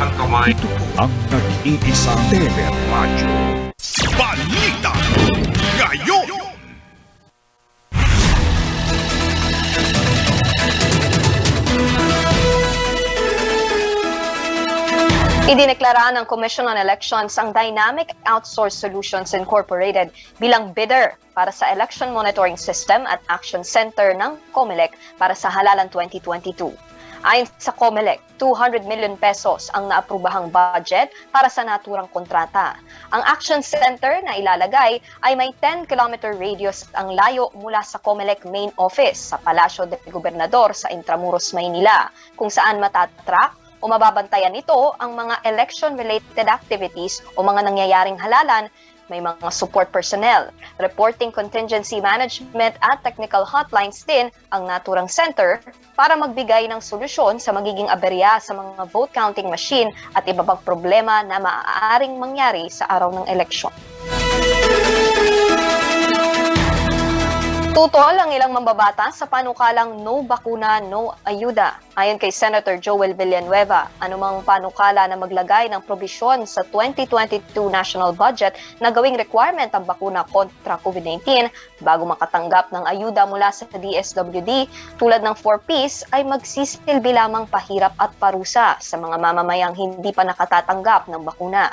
ang kamay. Ito po ang nag-iisang teleradyo. Balita ngayon! Idineklara ng Commission on Elections ang Dynamic Outsource Solutions Incorporated bilang bidder para sa Election Monitoring System at Action Center ng COMELEC para sa halalan 2022. Ayon sa COMELEC, 200 million pesos ang naaprubahang budget para sa naturang kontrata. Ang Action Center na ilalagay ay may 10-kilometer radius ang layo mula sa COMELEC main office sa Palasyo de Gobernador sa Intramuros, Maynila, kung saan matatrack o mababantayan ito ang mga election-related activities o mga nangyayaring halalan, may mga support personnel, reporting contingency management at technical hotlines din ang naturang center para magbigay ng solusyon sa magiging aberya sa mga vote counting machine at iba pang problema na maaaring mangyari sa araw ng eleksyon. Tutol ang ilang mambabata sa panukalang no bakuna, no ayuda. Ayon kay Senator Joel Villanueva, anumang panukala na maglagay ng probisyon sa 2022 national budget na gawing requirement ang bakuna kontra COVID-19 bago makatanggap ng ayuda mula sa DSWD tulad ng 4Ps ay magsisilbi lamang pahirap at parusa sa mga mamamayang hindi pa nakatatanggap ng bakuna.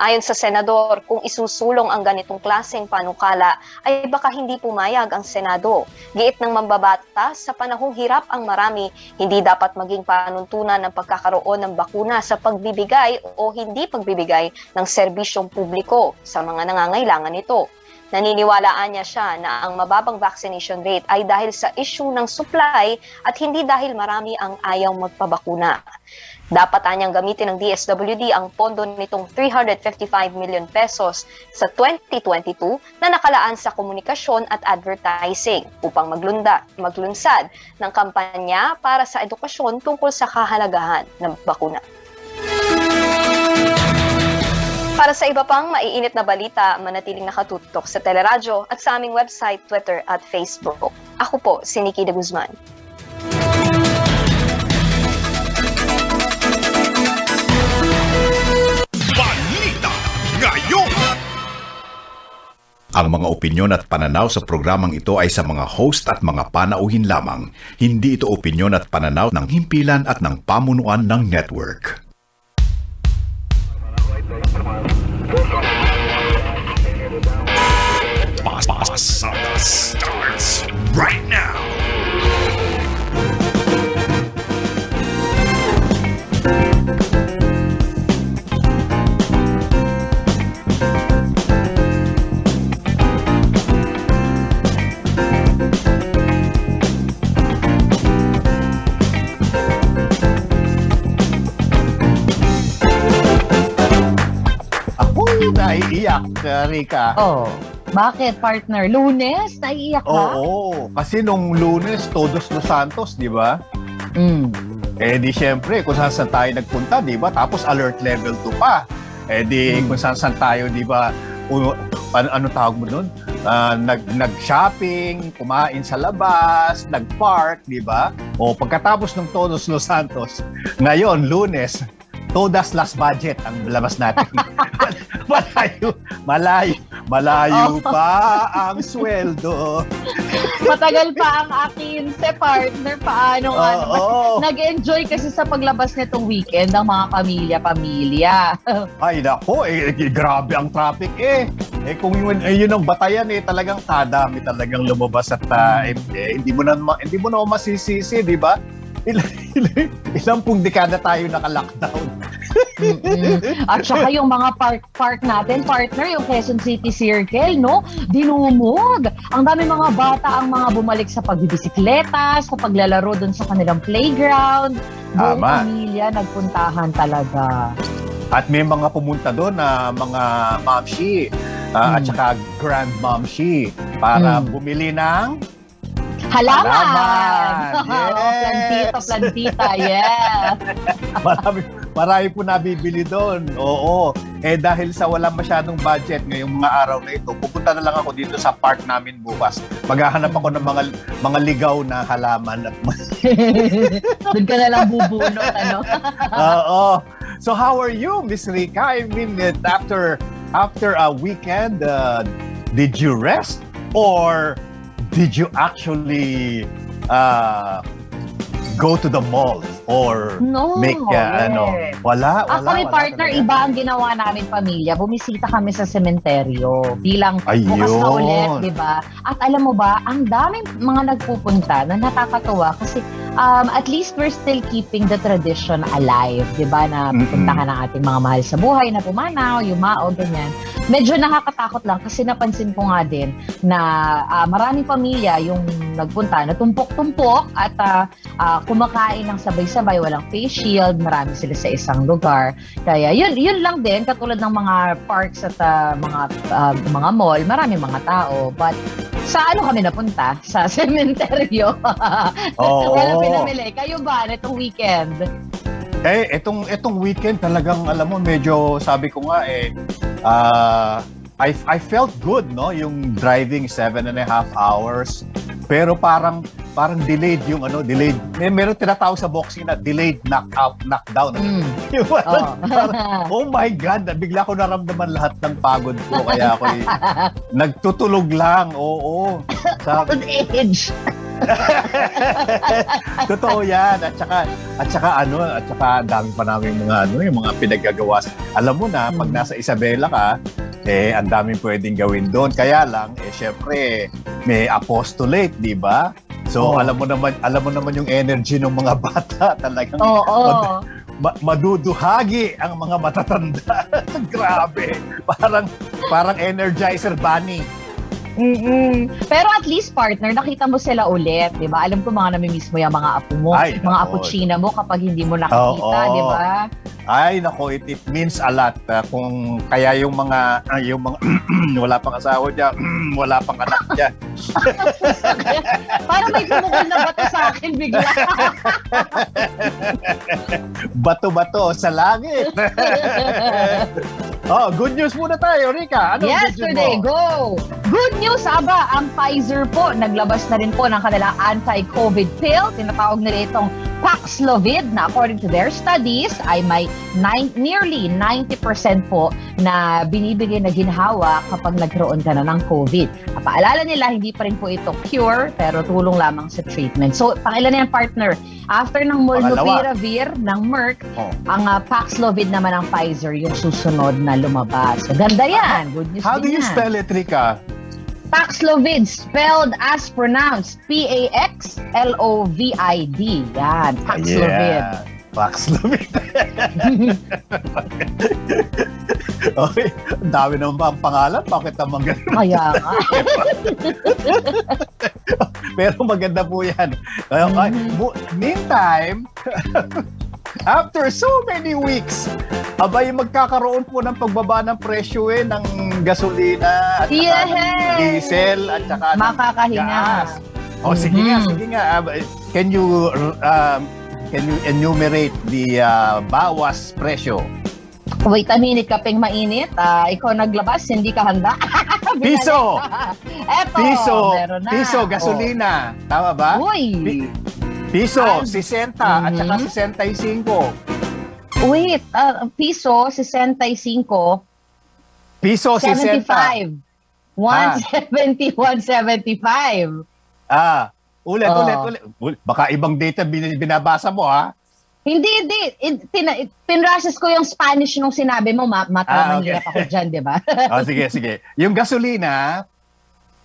Ayon sa senador, kung isusulong ang ganitong klaseng panukala, ay baka hindi pumayag ang Senado. Giit ng mambabata, sa panahong hirap ang marami, hindi dapat maging panuntunan ng pagkakaroon ng bakuna sa pagbibigay o hindi pagbibigay ng serbisyong publiko sa mga nangangailangan nito. Naniniwalaan niya siya na ang mababang vaccination rate ay dahil sa issue ng supply at hindi dahil marami ang ayaw magpabakuna. Dapat anyang gamitin ng DSWD ang pondo nitong 355 million pesos sa 2022 na nakalaan sa komunikasyon at advertising upang maglunda, maglunsad ng kampanya para sa edukasyon tungkol sa kahalagahan ng bakuna. Para sa iba pang maiinit na balita, manatiling nakatutok sa teleradyo at sa aming website, Twitter at Facebook. Ako po, si Nikki de Guzman. Ang mga opinyon at pananaw sa programang ito ay sa mga host at mga panauhin lamang. Hindi ito opinyon at pananaw ng himpilan at ng pamunuan ng network. Pasada starts right now! Uh, Rika. Oh, bakit partner? Lunes? Naiiyak ka? Oo, kasi nung lunes, Todos Los Santos, di ba? Mm. Eh di syempre, kung saan saan tayo nagpunta, di ba? Tapos alert level 2 pa. Eh di kung saan saan tayo, di ba? Ano, ano tawag mo doon? Ah, nag, nag-shopping, kumain sa labas, nag-park, di ba? O pagkatapos ng Todos Los Santos, ngayon, lunes, Todas Las Budget ang labas natin. malayo, malayo, malayo Oh. pa ang sweldo. Matagal pa ang akin si partner. Paano nga Oo. naman? Nag-enjoy kasi sa paglabas nitong weekend ang mga pamilya-pamilya. Ay nako, eh, eh, grabe ang traffic eh. Eh kung yun, eh, yun ang batayan eh, talagang kadami talagang lumabas at ah, eh, eh, hindi mo na hindi mo na masisisi, di ba? Ilang, ilang, ilang pong dekada tayo naka-lockdown. Mm-mm. At saka yung mga park park natin, partner, yung Quezon City Circle, no? Dinumog. Ang dami mga bata ang mga bumalik sa pagbibisikleta, sa paglalaro doon sa kanilang playground. Buong Tama. pamilya nagpuntahan talaga. At may mga pumunta doon na mga mamshi ah, at Mm. saka grandmamshi para Mm. bumili ng Halaman! Halaman! Yes! plantita, plantita, yeah. marami, marami po nabibili doon. Oo. Eh dahil sa walang masyadong budget ngayong mga araw na ito, pupunta na lang ako dito sa park namin bukas. Maghahanap ako ng mga mga ligaw na halaman at Doon ka na lang bubunot, ano? Oo. So how are you, Miss Rika? I mean, after after a weekend, uh, did you rest or did you actually uh, go to the mall or No, make uh, yes. ano? Wala, wala. Actually, wala partner, talaga. iba ang ginawa namin pamilya. Bumisita kami sa sementeryo bilang bukas na Ayun. ulit, di ba? At alam mo ba, ang daming mga nagpupunta na nakakatawa kasi um, at least we're still keeping the tradition alive, di ba? Na pupunta ka ng ating mga mahal sa buhay na pumanaw, yumao, ganyan. Medyo nakakatakot lang kasi napansin ko nga din na ah, maraming pamilya yung nagpunta na tumpok-tumpok at ah, ah, kumakain ng sabay-sabay, walang face shield, marami sila sa isang lugar. Kaya yun, yun lang din, katulad ng mga parks at ah, mga ah, mga mall, marami mga tao. But sa ano kami napunta? Sa sementeryo. Oo. Wala pinamili. Kayo ba nitong weekend? Eh, etong, etong weekend talagang, alam mo, medyo, sabi ko nga eh, ah, I, I felt good, no? Yung driving seven and a half hours. Pero parang, parang delayed yung ano, delayed. May meron tinatawag sa boxing na delayed knockout, knockdown. Mm. Yung Oh. parang, oh my God, bigla ko naramdaman lahat ng pagod ko. Kaya ako eh, nagtutulog lang, oo. Sa, Old age. Totoo yan. At saka, at saka ano, at saka dami pa namin mga ano, yung mga pinaggagawa. Alam mo na, pag Mm. nasa Isabela ka, eh, ang daming pwedeng gawin doon. Kaya lang, eh, syempre, may apostolate, di ba? So, Oo. alam mo naman, alam mo naman yung energy ng mga bata talagang Oo. ma- maduduhagi ang mga matatanda. Grabe. Parang parang energizer bunny. Mm-mm. Pero at least partner, nakita mo sila ulit, 'di ba? Alam ko mga namimiss mo yung mga apo mo, Ay, mga nako. apuchina mo kapag hindi mo nakikita, Oo. 'di ba? Ay, nako, it, it means a lot. ah, kung kaya yung mga, ah, yung mga, wala pang asawa dyan, wala pang anak dyan. Para may tumukol na bato sa akin bigla. Bato-bato sa langit. oh, good news muna tayo, Rika. Ano Yesterday, good news mo? go! Good news, aba, ang Pfizer po, naglabas na rin po ng kanilang anti-COVID pill. Tinatawag nila itong Paxlovid na according to their studies ay may nine, nearly 90% po na binibigay na ginhawa kapag nagkaroon ka na ng COVID. Paalala nila, hindi pa rin po ito cure pero tulong lamang sa treatment. So, pangilan na yan, partner. After ng Molnupiravir ng Merck, Oh. ang uh, Paxlovid naman ng Pfizer yung susunod na lumabas. So, ganda yan. Good news How do you yan. spell it, Rika? Paxlovid, spelled as pronounced. P-A-X-L-O-V-I-D. Yan, Paxlovid. Yeah. Paxlovid. okay. Dami naman ba ang pangalan? Bakit naman ganun? Kaya nga. Pero maganda po yan. Kaya, ay, Mhm. bu- meantime, after so many weeks, abay magkakaroon po ng pagbaba ng presyo eh, ng gasolina at Yes! ng diesel at saka ng Makakahinga. gas. Oh, sige nga, sige nga. Can you um, can you enumerate the ah, bawas presyo? Wait a minute, kaping mainit. Ah, ikaw naglabas, hindi ka handa. Piso! Eto, Piso, piso, gasolina. Tama ba? Oh. Uy! Pi- Piso, Ah, 60 at saka mhm. 65. Wait, ah, piso, 65, Piso, 60. 75. 170, 175. Ah, ulit, Oh. ulit, ulit. Ul- Baka ibang data bin- binabasa mo, ha? Hindi, hindi. Pinrases ko yung Spanish nung sinabi mo, ma Ah, matamang okay. hirap ako dyan, di ba? oh, sige, sige. Yung gasolina,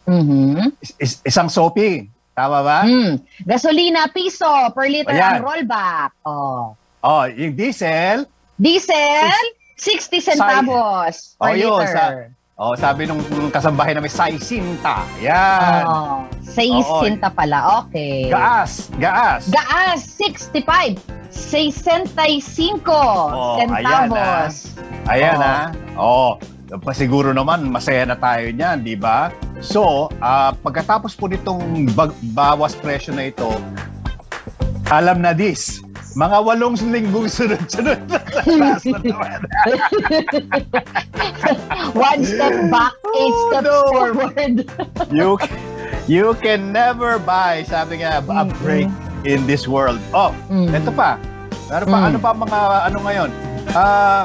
Mhm. is- is- isang sopi. Tama ba? Mm. Gasolina, piso per liter Ayan. ang rollback. Oh. Oh, yung diesel, Diesel, 60 centavos Oh, per yun, liter. sa- oh, sabi nung nung kasambahay namin, 60. Yan. Oh, 6 Oo. cinta pala. Okay. Gaas, gaas. Gaas, 65. 65 Oh, centavos. Ayan Oo. ha. Oh, pasiguro naman masaya na tayo niyan, di ba? So, ah, pagkatapos po nitong bag- bawas presyo na ito, alam na this, mga walong linggong sunod-sunod na taas na naman. One step back, eight Oh, steps no. forward. you, you can never buy, sabi nga, a Mm-mm. break in this world. Oh, Mm. ito pa. Ano pa, Mm. ano pa mga ano ngayon? ah,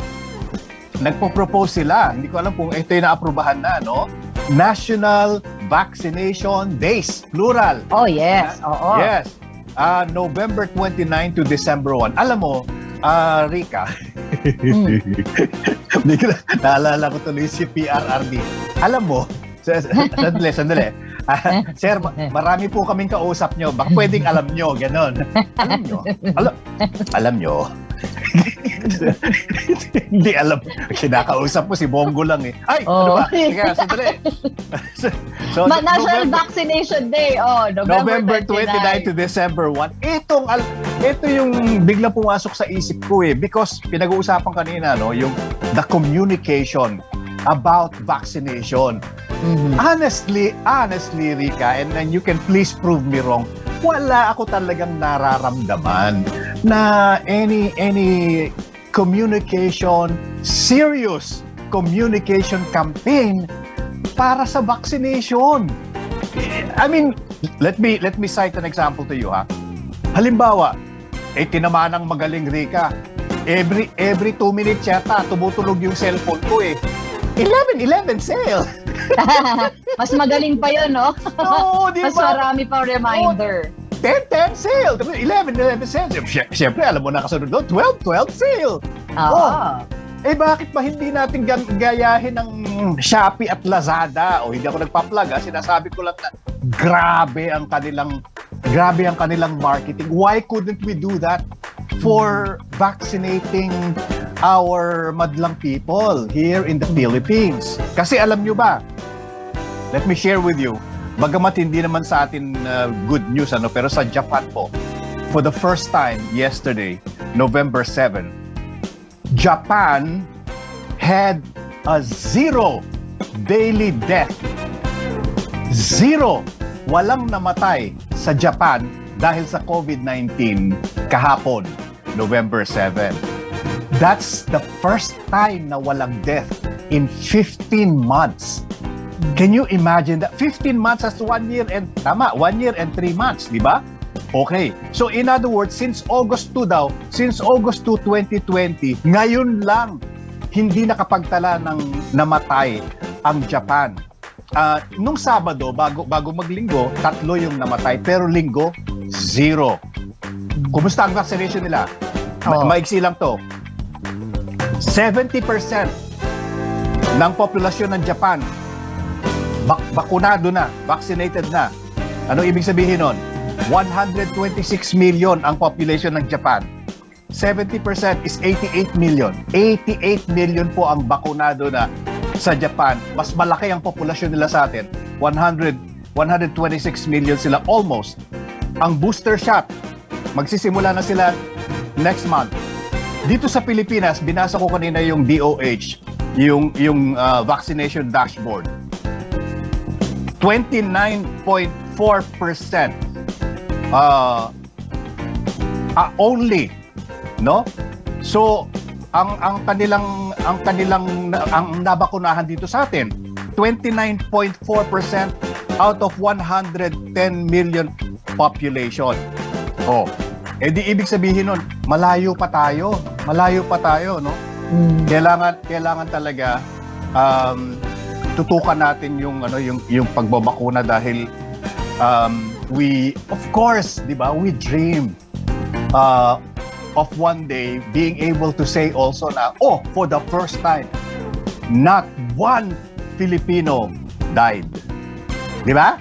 nagpo-propose sila. Hindi ko alam kung ito yung naaprubahan na, no? National Vaccination Days, plural. Oh, yes. Oo. Yes. Ah, November 29 to December 1. Alam mo, ah, Rika, Mm. Naalala ko tuloy si PRRD. Alam mo, sa- sa- sandali, sandali. Ah, sir, ma- marami po kaming kausap nyo. Baka pwedeng alam nyo, ganon. Alam nyo. Alam, alam nyo. Hindi alam. Kinakausap mo si Bongo lang eh. Ay, ano Oh. ba? Teka, sandali. so, Ma- National November- Vaccination Day. Oh, November, November 29 to December 1. Itong al ito yung biglang pumasok sa isip ko eh because pinag-uusapan kanina no yung the communication about vaccination. Mhm. Honestly, honestly Rika and then you can please prove me wrong. Wala ako talagang nararamdaman na any any communication serious communication campaign para sa vaccination. I mean, let me let me cite an example to you ha. Halimbawa, eh tinamaan ng magaling Rika. Every every 2 minutes yata tumutunog yung cellphone ko eh. 11 11 sale. Mas magaling pa yun, no? Oo, di Mas ba? marami pang reminder. 10 10 sale. 11 11 sale. Siyempre, alam mo na kasunod doon, 12 12 sale. Oo. Oh. Eh bakit ba hindi natin gayahin ng Shopee at Lazada? O hindi ako nagpa-plug ha, sinasabi ko lang na grabe ang kanilang grabe ang kanilang marketing. Why couldn't we do that for vaccinating our madlang people here in the Philippines? Kasi alam nyo ba, let me share with you, bagamat hindi naman sa atin uh, good news ano, pero sa Japan po, for the first time yesterday, November 7, Japan had a zero daily death. Zero. Walang namatay sa Japan dahil sa COVID-19 kahapon, November 7. That's the first time na walang death in 15 months. Can you imagine that? 15 months as one year and, tama, one year and three months, di ba? Okay. So in other words, since August 2 daw, since August 2, 2020, ngayon lang hindi nakapagtala ng namatay ang Japan. Ah, nung Sabado, bago, bago maglinggo, tatlo yung namatay. Pero linggo, zero. Kumusta ang vaccination nila? Ma- Oh. Maiksi lang to. 70% ng populasyon ng Japan bak- bakunado na, vaccinated na. Ano ibig sabihin nun? 126 million ang population ng Japan. 70% is 88 million. 88 million po ang bakunado na sa Japan. Mas malaki ang populasyon nila sa atin. 100, 126 million sila almost. Ang booster shot, magsisimula na sila next month. Dito sa Pilipinas, binasa ko kanina yung DOH, yung yung uh, vaccination dashboard. 29.4% uh, uh, only no? So ang ang kanilang ang kanilang ang nabakunahan dito sa atin 29.4% out of 110 million population. Oh eh di ibig sabihin nun malayo pa tayo malayo pa tayo no Mm. kailangan kailangan talaga um, tutukan natin yung ano yung yung pagbabakuna dahil um, we of course, 'di ba? We dream uh, of one day being able to say also na oh, for the first time not one Filipino died. 'Di ba?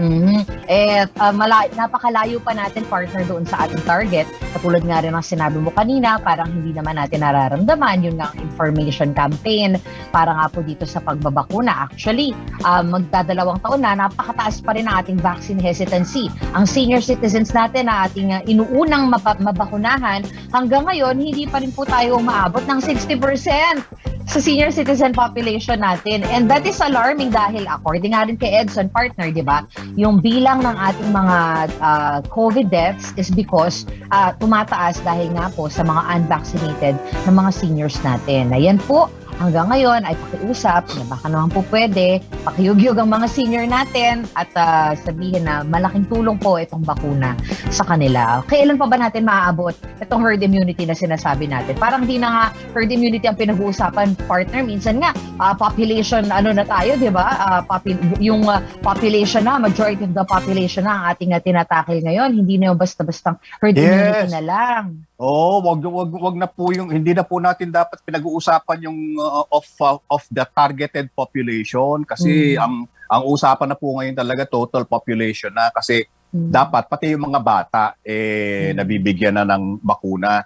Mhm. Eh, uh, mala- napakalayo pa natin partner doon sa ating target. Katulad nga rin ng sinabi mo kanina, parang hindi naman natin nararamdaman yung nga information campaign para nga po dito sa pagbabakuna. Actually, um, magdadalawang taon na, napakataas pa rin ang ating vaccine hesitancy. Ang senior citizens natin na ating uh, inuunang mapa- mabakunahan, hanggang ngayon, hindi pa rin po tayo umaabot ng 60% sa senior citizen population natin. And that is alarming dahil according nga rin kay Edson partner, di ba? Yung bilang ng ating mga uh, COVID deaths is because uh, tumataas dahil nga po sa mga unvaccinated na mga seniors natin. Ayan po hanggang ngayon ay pakiusap na baka naman po pwede, pakiyugyug ang mga senior natin at ah, sabihin na malaking tulong po itong bakuna sa kanila. Kailan pa ba natin maaabot itong herd immunity na sinasabi natin? Parang di na nga herd immunity ang pinag-uusapan, partner. Minsan nga, ah, population, ano na tayo, di ba? Ah, popu- yung ah, population na, majority of the population na ang ating uh, tinatakil ngayon. Hindi na yung basta-bastang herd Yes. immunity na lang. Oh, wag wag wag na po yung hindi na po natin dapat pinag-uusapan yung uh, of uh, of the targeted population kasi Mm. ang ang usapan na po ngayon talaga total population na kasi Mm. dapat pati yung mga bata eh Mm. nabibigyan na ng bakuna.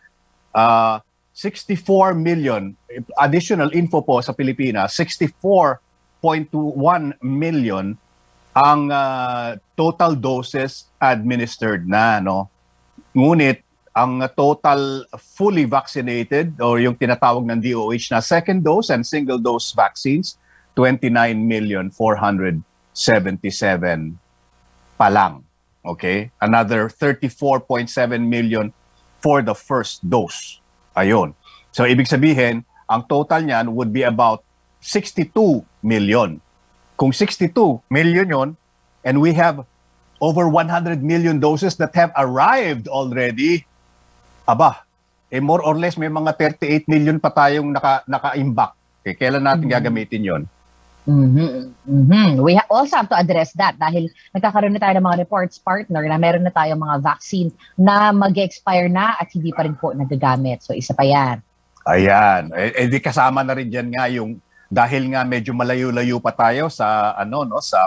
Ah 64 million additional info po sa Pilipinas, 64.21 million ang ah, total doses administered na no. Ngunit ang total fully vaccinated or yung tinatawag ng DOH na second dose and single dose vaccines 29,477 pa lang. Okay? Another 34.7 million for the first dose. Ayun. So ibig sabihin, ang total niyan would be about 62 million. Kung 62 million yon and we have over 100 million doses that have arrived already, aba, eh more or less may mga 38 million pa tayong naka, naka-imbak. Okay, kailan natin Mhm. gagamitin yon? Mhm. Mhm. We ha- also have to address that dahil nagkakaroon na tayo ng mga reports partner na meron na tayong mga vaccine na mag-expire na at hindi pa rin po nagagamit. So isa pa yan. Ayan. Eh, eh, di kasama na rin dyan nga yung dahil nga medyo malayo-layo pa tayo sa ano no sa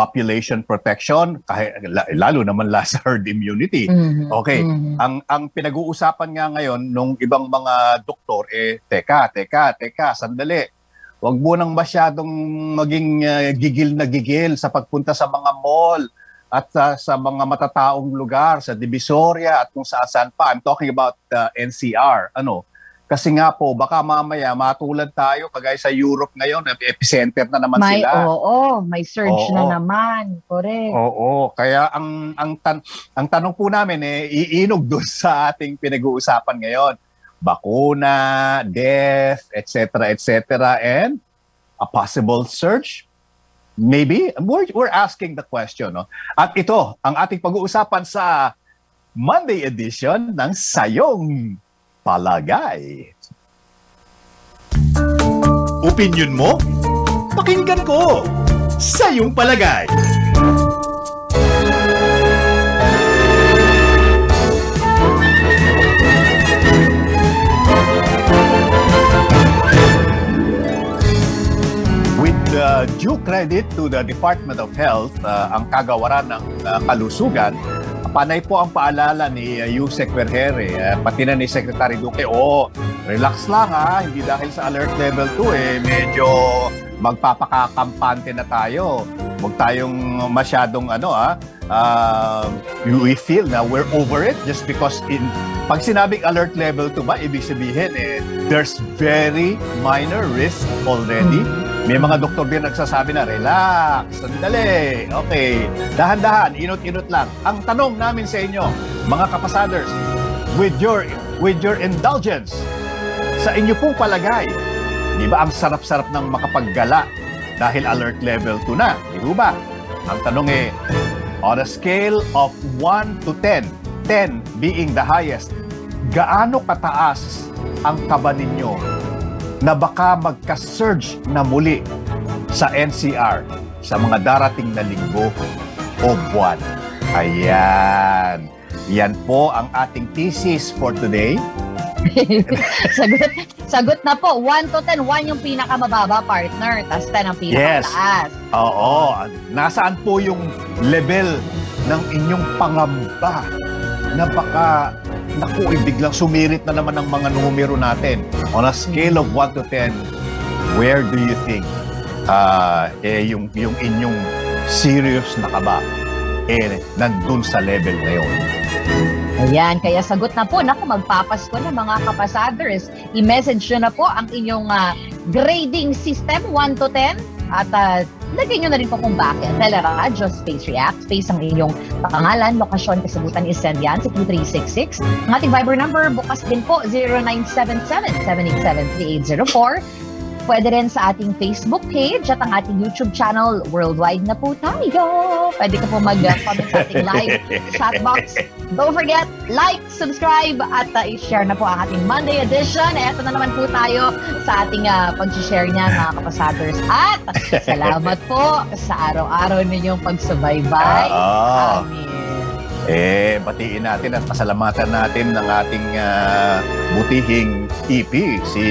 population protection kahit la- lalo naman la sa herd immunity. Mhm. Okay. Mhm. Ang ang pinag-uusapan nga ngayon nung ibang mga doktor eh teka, teka, teka, sandali. Huwag mo nang masyadong maging uh, gigil na gigil sa pagpunta sa mga mall at uh, sa mga matataong lugar, sa Divisoria at kung saan-saan pa. I'm talking about uh, NCR. Ano? Kasi nga po, baka mamaya matulad tayo, kagaya sa Europe ngayon, epicenter na naman May sila. oo, may surge Oo. na naman. Correct. Oo, kaya ang ang tan- ang tanong po namin eh iinog doon sa ating pinag-uusapan ngayon. Bakuna, death, etc., etc., and a possible surge. Maybe we're, we're asking the question, no? At ito ang ating pag-uusapan sa Monday edition ng Sayong Palagay. Opinion mo? Pakinggan ko! Sa iyong palagay! Uh, due credit to the Department of Health, uh, ang kagawaran ng uh, kalusugan, panay po ang paalala ni uh, Yusek Vergere, uh, pati na ni Secretary Duque, oh, relax lang ha, hindi dahil sa alert level 2 eh, medyo magpapakakampante na tayo. Huwag tayong masyadong ano ah, uh, we feel na we're over it just because in pag sinabing alert level 2 ba, ibig sabihin eh, there's very minor risk already. May mga doktor din nagsasabi na, relax, sandali, okay, dahan-dahan, inot-inot lang. Ang tanong namin sa inyo, mga kapasaders, with your, with your indulgence, sa inyo pong palagay, di ba ang sarap-sarap ng makapaggala dahil alert level 2 na, di ba? Ang tanong eh, on a scale of 1 to 10, 10 being the highest, gaano kataas ang kaba ninyo na baka magka-surge na muli sa NCR sa mga darating na linggo o buwan. Ayan. Yan po ang ating thesis for today. sagot, sagot na po. 1 to 10. 1 yung pinakamababa partner. Tapos 10 ang pinakamataas. Oo. Nasaan po yung level ng inyong pangamba na baka naku, eh, biglang sumirit na naman ang mga numero natin. On a scale of 1 to 10, where do you think uh, eh, yung, yung inyong serious na kaba eh, nandun sa level na yun? Ayan, kaya sagot na po. Naku, magpapasko na mga kapasaders. I-message nyo na po ang inyong ah, grading system, 1 to 10. At uh, lagyan nyo na rin po kung bakit. Teleradyo, Space React, Space ang inyong pangalan, lokasyon, kasagutan, isend yan sa 2366. Ang ating Viber number, bukas din po, 0977-787-3804. Pwede rin sa ating Facebook page at ang ating YouTube channel. Worldwide na po tayo. Pwede ka po mag-comment sa ating live chat box. Don't forget, like, subscribe, at uh, i-share na po ang ating Monday edition. Eto na naman po tayo sa ating uh, pag-share niya, mga kapasaders. At salamat po sa araw-araw ninyong pagsubaybay. Oo. Amin. Eh, batiin natin at pasalamatan natin ng ating ah, butihing EP, si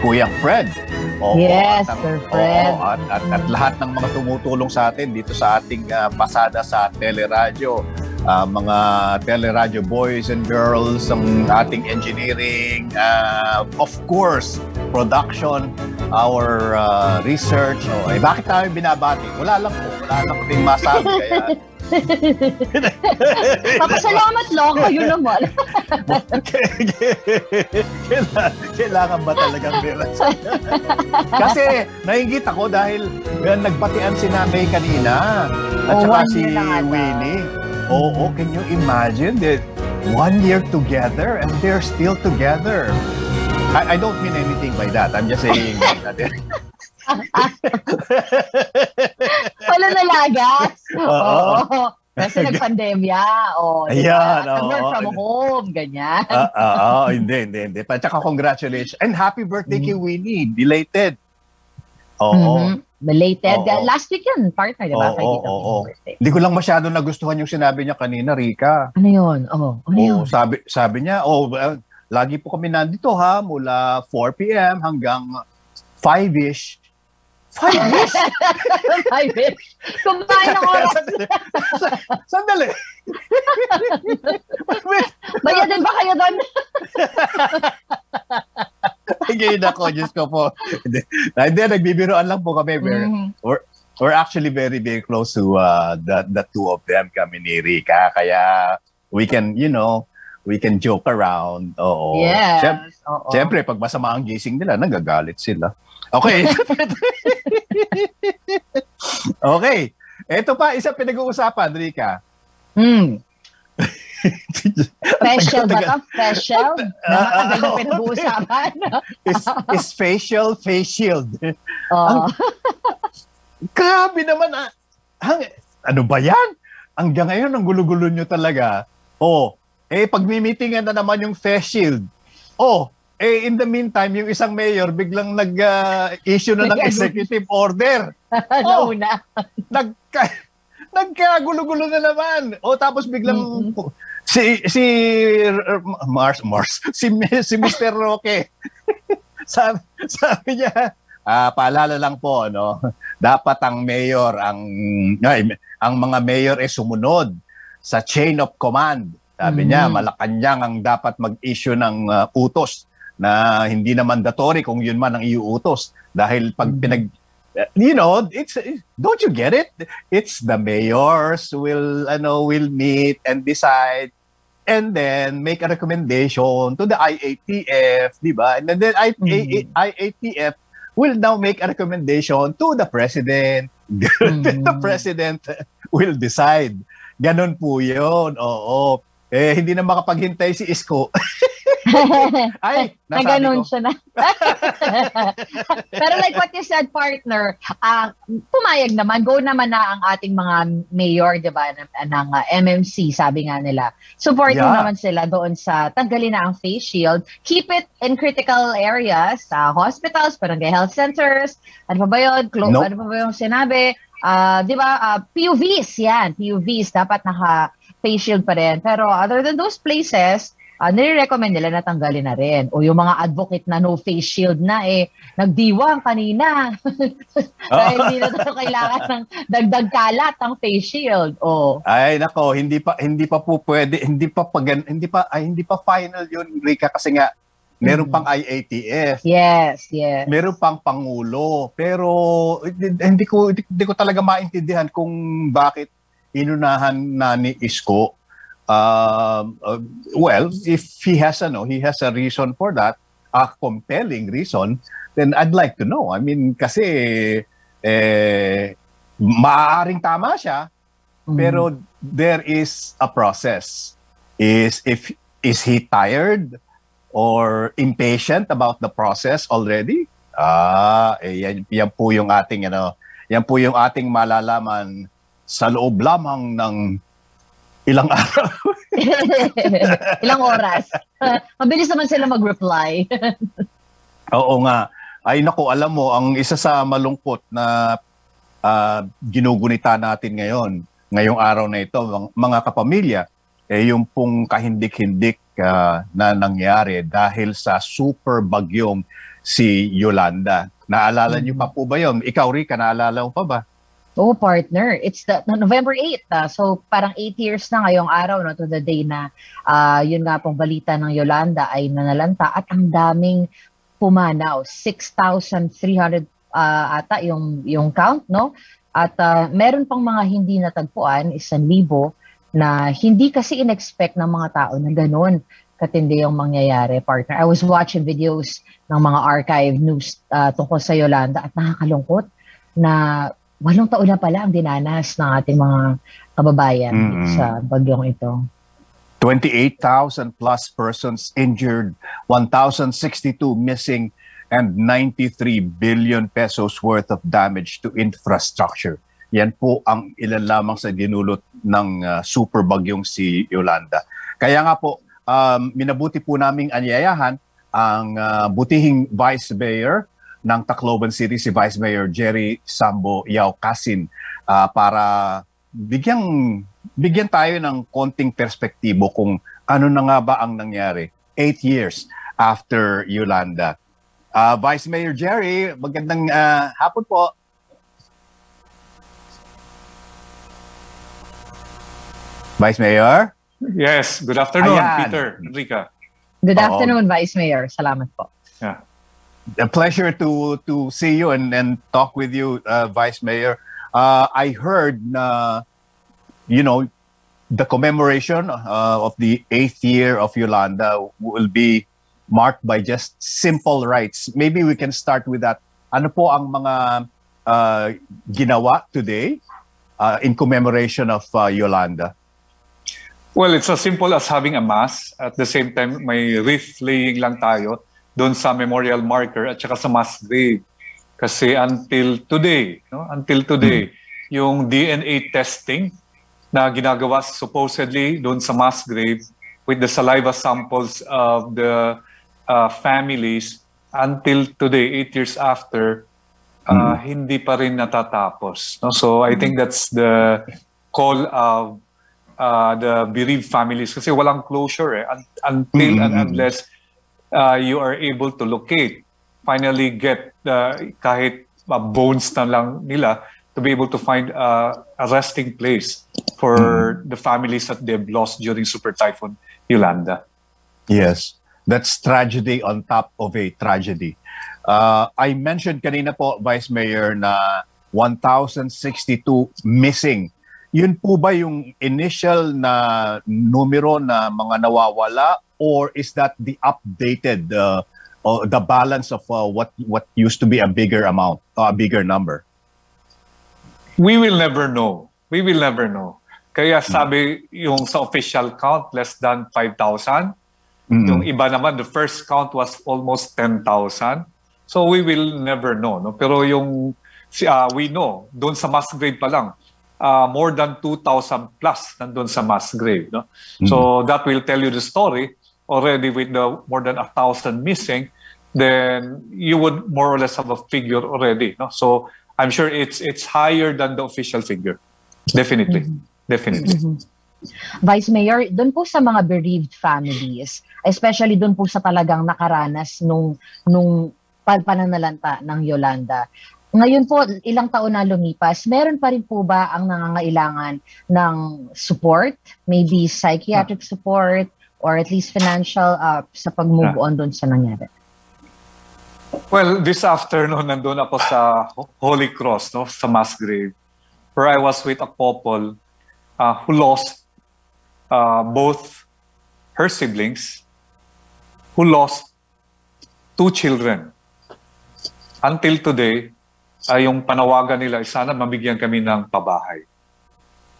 Kuyang Fred. Oo, Yes, at, ang- Sir Fred. Oo, at, at, at lahat ng mga tumutulong sa atin dito sa ating ah, pasada sa teleradyo. Ah, mga teleradyo boys and girls, ang ating engineering, ah, of course, production, our ah, research. Oh, eh, bakit tayo binabati? Wala lang po. Wala lang din masabi. Kaya Papasalamat lang kayo naman. kailangan, kailangan ba talagang meron? Kasi nainggit ako dahil yan, nagbatian si Nanay kanina. At Oh, saka si. Winnie. Oo, can you imagine that one year together and they're still together? I, I don't mean anything by that. I'm just saying that Wala nalagas. Oo. Oo. Kasi nagpandemya. Oh, Ayan, Work oo. from home, ganyan. Ah, ah, ah, hindi, hindi, hindi. At saka congratulations. And happy birthday kay Winnie. Belated. Oo. Mhm. Belated. Oo. Last week yun, partner, di ba? Oo, oo, oo. Hindi ko lang masyado nagustuhan yung sinabi niya kanina, Rika. Ano yun? Oh, ano yun? Oo, sabi, sabi niya, oh, well, lagi po kami nandito ha, mula 4 p.m. hanggang 5-ish. 5-ish? Ay, bitch. Kumain ng oras. Sandali. Bayadin ba kayo doon? Again ako, Diyos ko po. Hindi, nagbibiroan lang po kami. We're, Mhm. we're actually very, very close to uh, the, the two of them, kami ni Rika. Kaya we can, you know, we can joke around. Oo. Yes. Siyem- Oo. Siyempre, pag masama ang gising nila, nagagalit sila. Okay. okay. Ito pa, isa pinag-uusapan, Rika. Hmm. Special ba ito? Special? Na Ah, matagal na ah, pinag-uusapan. is, is facial face shield. Oo. Grabe naman. Ah. Hang, ano ba yan? Hanggang ngayon, ang gulo-gulo nyo talaga. Oh, eh, pag meetingan na naman yung face shield. Oh, eh, in the meantime, yung isang mayor biglang nag-issue na ng executive order. Nauna. nagka nagkagulo-gulo na naman. O tapos biglang Mm-mm. si si Mars Mars si si Mr. Roque sabi, sabi niya ah paalala lang po no dapat ang mayor ang ay, ang mga mayor ay sumunod sa chain of command sabi niya Mm. Malacanang ang dapat mag-issue ng ah, utos na hindi na mandatory kung yun man ang iuutos dahil pag Mm. pinag you know, it's don't you get it? It's the mayors will ano will meet and decide and then make a recommendation to the IATF, di ba? And then I- Mhm. IATF will now make a recommendation to the president. the Mhm. president will decide. Ganon po 'yon. Oo. Eh hindi na makapaghintay si Isko. Ay, na nasabi ganun ko. siya na. Pero like what you said, partner, ah, pumayag naman, go naman na ang ating mga mayor, di ba, ng, ng ah, MMC, sabi nga nila. Supporting Yeah. naman sila doon sa tanggalin na ang face shield. Keep it in critical areas, sa hospitals, barangay health centers, ano pa ba yun? Clo- Nope. Ano pa ba yung sinabi? Ah, di ba, ah, PUVs, yan, PUVs, dapat naka face shield pa rin. Pero other than those places, uh, nire-recommend nila na tanggalin na rin. O yung mga advocate na no face shield na eh, nagdiwang kanina. Dahil hindi na daw kailangan ng dagdag kalat ang face shield. O. Ay nako, hindi pa hindi pa po pwede, hindi pa pag hindi pa ay hindi pa final 'yun, Rika kasi nga meron Mm. pang IATF, Yes, yes. meron pang pangulo, pero hindi, ko hindi, hindi ko talaga maintindihan kung bakit inunahan na ni Isko. Um, uh, well, if he has ano, he has a reason for that, a compelling reason, then I'd like to know. I mean, kasi eh maaaring tama siya, Mm. pero there is a process. Is if is he tired or impatient about the process already? Ah, eh, yan, yan po yung ating ano, yan po yung ating malalaman sa loob lamang ng ilang araw. Ilang oras. Mabilis naman sila mag-reply. Oo nga. Ay nako, alam mo, ang isa sa malungkot na uh, ginugunita natin ngayon, ngayong araw na ito, mga kapamilya, eh yung pong kahindik-hindik uh, na nangyari dahil sa super bagyong si Yolanda. Naalala mm-hmm. niyo pa po ba yun? Ikaw, Rika, naalala mo pa ba? Oh, partner. It's the November 8. Uh, so parang 8 years na ngayong araw no, to the day na uh, yun nga pong balita ng Yolanda ay nanalanta at ang daming pumanaw. 6,300 uh, ata yung, yung count, no? At uh, meron pang mga hindi natagpuan, isang libo, na hindi kasi in-expect ng mga tao na ganun katindi yung mangyayari, partner. I was watching videos ng mga archive news uh, tungkol sa Yolanda at nakakalungkot na walong taon na pala ang dinanas ng ating mga kababayan mm-hmm. sa bagyong ito. 28,000 plus persons injured, 1,062 missing, and 93 billion pesos worth of damage to infrastructure. Yan po ang ilan lamang sa dinulot ng uh, super bagyong si Yolanda. Kaya nga po, um, minabuti po naming anyayahan ang uh, butihing Vice Mayor ng Tacloban City, si Vice Mayor Jerry Sambo Yao Kasin uh, para bigyang bigyan tayo ng konting perspektibo kung ano na nga ba ang nangyari eight years after Yolanda. Uh, Vice Mayor Jerry, magandang uh, hapon po. Vice Mayor? Yes, good afternoon, Ayan. Peter, Enrica. Good afternoon, Vice Mayor. Salamat po. Yeah. A pleasure to to see you and, and talk with you, uh, Vice Mayor. Uh, I heard na, you know, the commemoration uh, of the eighth year of Yolanda will be marked by just simple rites. Maybe we can start with that. Ano po ang mga uh, ginawa today uh, in commemoration of uh, Yolanda? Well, it's as simple as having a mass. At the same time, may wreath laying lang tayo doon sa memorial marker at saka sa mass grave. Kasi until today, no? until today, hmm. yung DNA testing na ginagawa supposedly doon sa mass grave with the saliva samples of the uh, families until today, eight years after, uh, hmm. hindi pa rin natatapos. No? So I think that's the call of uh, the bereaved families kasi walang closure eh until mm-hmm. and unless uh, you are able to locate finally get uh, kahit uh, bones na lang nila to be able to find uh, a resting place for mm-hmm. the families that they've lost during super typhoon Yolanda. Yes, that's tragedy on top of a tragedy. Uh, I mentioned kanina po, Vice Mayor, na 1,062 missing yun po ba yung initial na numero na mga nawawala or is that the updated uh, uh, the balance of uh, what what used to be a bigger amount, uh, a bigger number? We will never know. We will never know. Kaya sabi yung sa official count less than 5,000. Mm-hmm. Yung iba naman the first count was almost 10,000. So we will never know, no? Pero yung uh, we know doon sa mass grade pa lang uh, more than 2,000 plus nandun sa mass grave. No? Mm-hmm. So that will tell you the story already with the more than a thousand missing, then you would more or less have a figure already. No? So I'm sure it's it's higher than the official figure. Definitely. Mm-hmm. Definitely. Mm-hmm. Vice Mayor, doon po sa mga bereaved families, especially doon po sa talagang nakaranas nung nung pananalanta ng Yolanda. Ngayon po, ilang taon na lumipas, meron pa rin po ba ang nangangailangan ng support? Maybe psychiatric ah. support or at least financial uh, sa pag-move ah. on doon sa nangyari? Well, this afternoon, nandun ako sa Holy Cross, no, sa mass grave, where I was with a couple uh, who lost uh, both her siblings, who lost two children. Until today, ay yung panawagan nila sana mabigyan kami ng pabahay.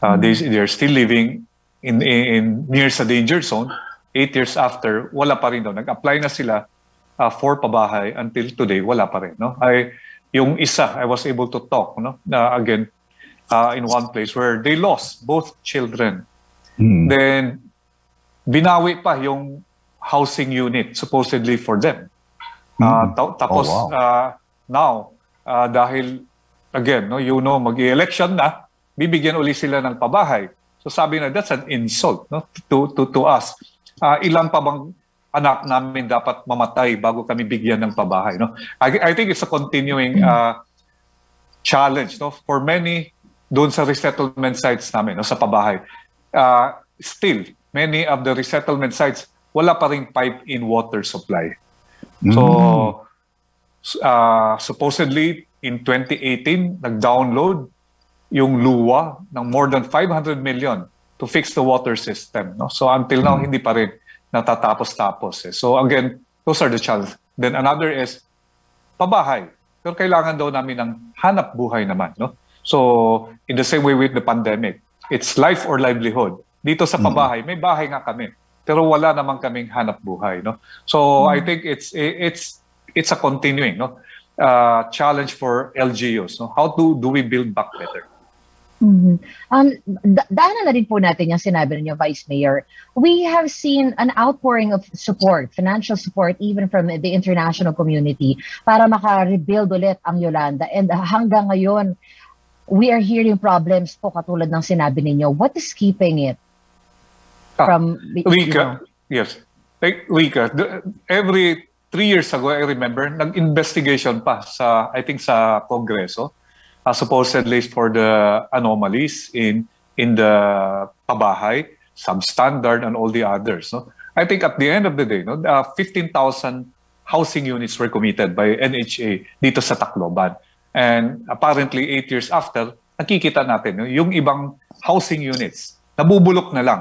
Uh, they, mm-hmm. they're still living in, in, in near sa danger zone. Eight years after, wala pa rin daw. Nag-apply na sila uh, for pabahay until today wala pa rin no ay yung isa I was able to talk no na again uh, in one place where they lost both children Hmm. then binawi pa yung housing unit supposedly for them Uh, ta- tapos Oh, wow. uh, now uh, dahil again no you know mag-election na bibigyan uli sila ng pabahay. So sabi na that's an insult no to to to us. Uh, ilan pa bang anak namin dapat mamatay bago kami bigyan ng pabahay no? I, I think it's a continuing uh, challenge no for many doon sa resettlement sites namin no sa pabahay. Uh, still many of the resettlement sites wala pa ring pipe in water supply. So, uh, supposedly, in 2018, nag-download yung luwa ng more than 500 million to fix the water system. No? So, until now, hindi pa rin natatapos-tapos. Eh. So, again, those are the challenges. Then another is, pabahay. Pero kailangan daw namin ng hanap buhay naman. No? So, in the same way with the pandemic, it's life or livelihood. Dito sa pabahay, may bahay nga kami pero wala naman kaming hanap buhay no so i think it's it's it's a continuing no uh, challenge for LGUs no how to do we build back better Mhm. Um, da- na rin po natin yung sinabi ninyo, Vice Mayor. We have seen an outpouring of support, financial support, even from the international community para maka-rebuild ulit ang Yolanda. And hanggang ngayon, we are hearing problems po katulad ng sinabi ninyo. What is keeping it Ah, from... you know, yes Rika the, every three years ago I remember nag-investigation pa sa I think sa Kongreso uh, supposedly for the anomalies in in the pabahay substandard and all the others no? I think at the end of the day no uh, 15,000 housing units were committed by NHA dito sa Tacloban. And apparently eight years after nakikita natin no, yung ibang housing units nabubulok na lang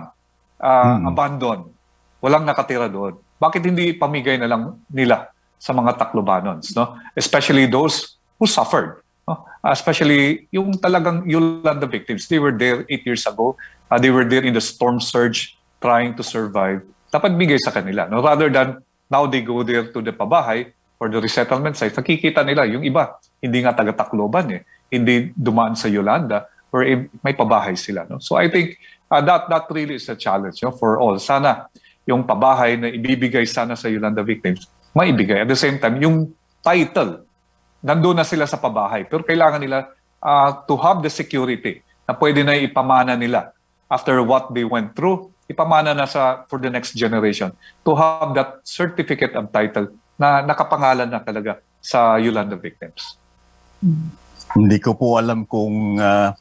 uh, abandon. Walang nakatira doon bakit hindi pamigay na lang nila sa mga Taclobanons no? Especially those who suffered no? especially yung talagang Yolanda victims. They were there eight years ago. Uh, they were there in the storm surge trying to survive. Dapat bigay sa kanila no? Rather than now they go there to the pabahay or the resettlement site nakikita nila yung iba hindi nga taga Tacloban eh. Hindi dumaan sa Yolanda or may pabahay sila no? So i think uh, that that really is a challenge no, for all. Sana yung pabahay na ibibigay sana sa Yolanda victims maibigay at the same time yung title nandoon na sila sa pabahay pero kailangan nila uh, to have the security na pwede na ipamana nila after what they went through ipamana na sa for the next generation to have that certificate of title na nakapangalan na talaga sa Yolanda victims. Hindi ko po alam kung ah,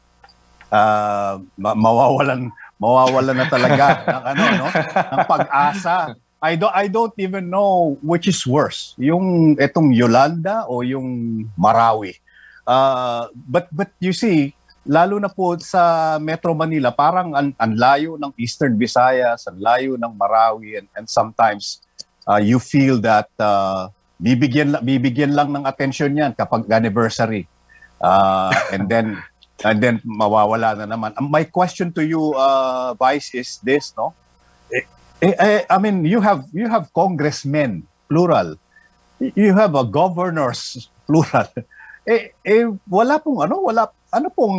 ah, ma- mawawalan mawawalan na talaga ng ano no ng pag-asa. I don't I don't even know which is worse, yung etong Yolanda o yung Marawi. Uh, but but you see, lalo na po sa Metro Manila, parang ang, ang layo ng Eastern Visayas, ang layo ng Marawi and, and sometimes uh, you feel that uh, bibigyan bibigyan lang ng attention yan kapag anniversary. Uh, and then and then mawawala na naman. Um, My question to you, uh, Vice, is this, no? Eh, eh, eh, I mean, you have you have congressmen, plural. You have a governors, plural. Eh, eh, wala pong ano, wala ano pong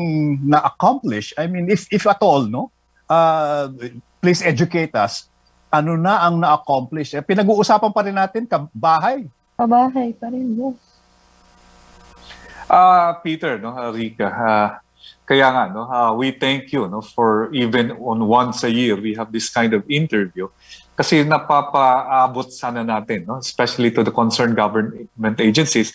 na-accomplish. I mean, if if at all, no? Uh, please educate us. Ano na ang na-accomplish? Eh, pinag-uusapan pa rin natin ka bahay. Pabahay pa rin, yes. Ah, Peter, no, Rika, ah, kaya nga, no, ah, we thank you, no, for even on once a year we have this kind of interview kasi napapaabot sana natin, no, especially to the concerned government agencies,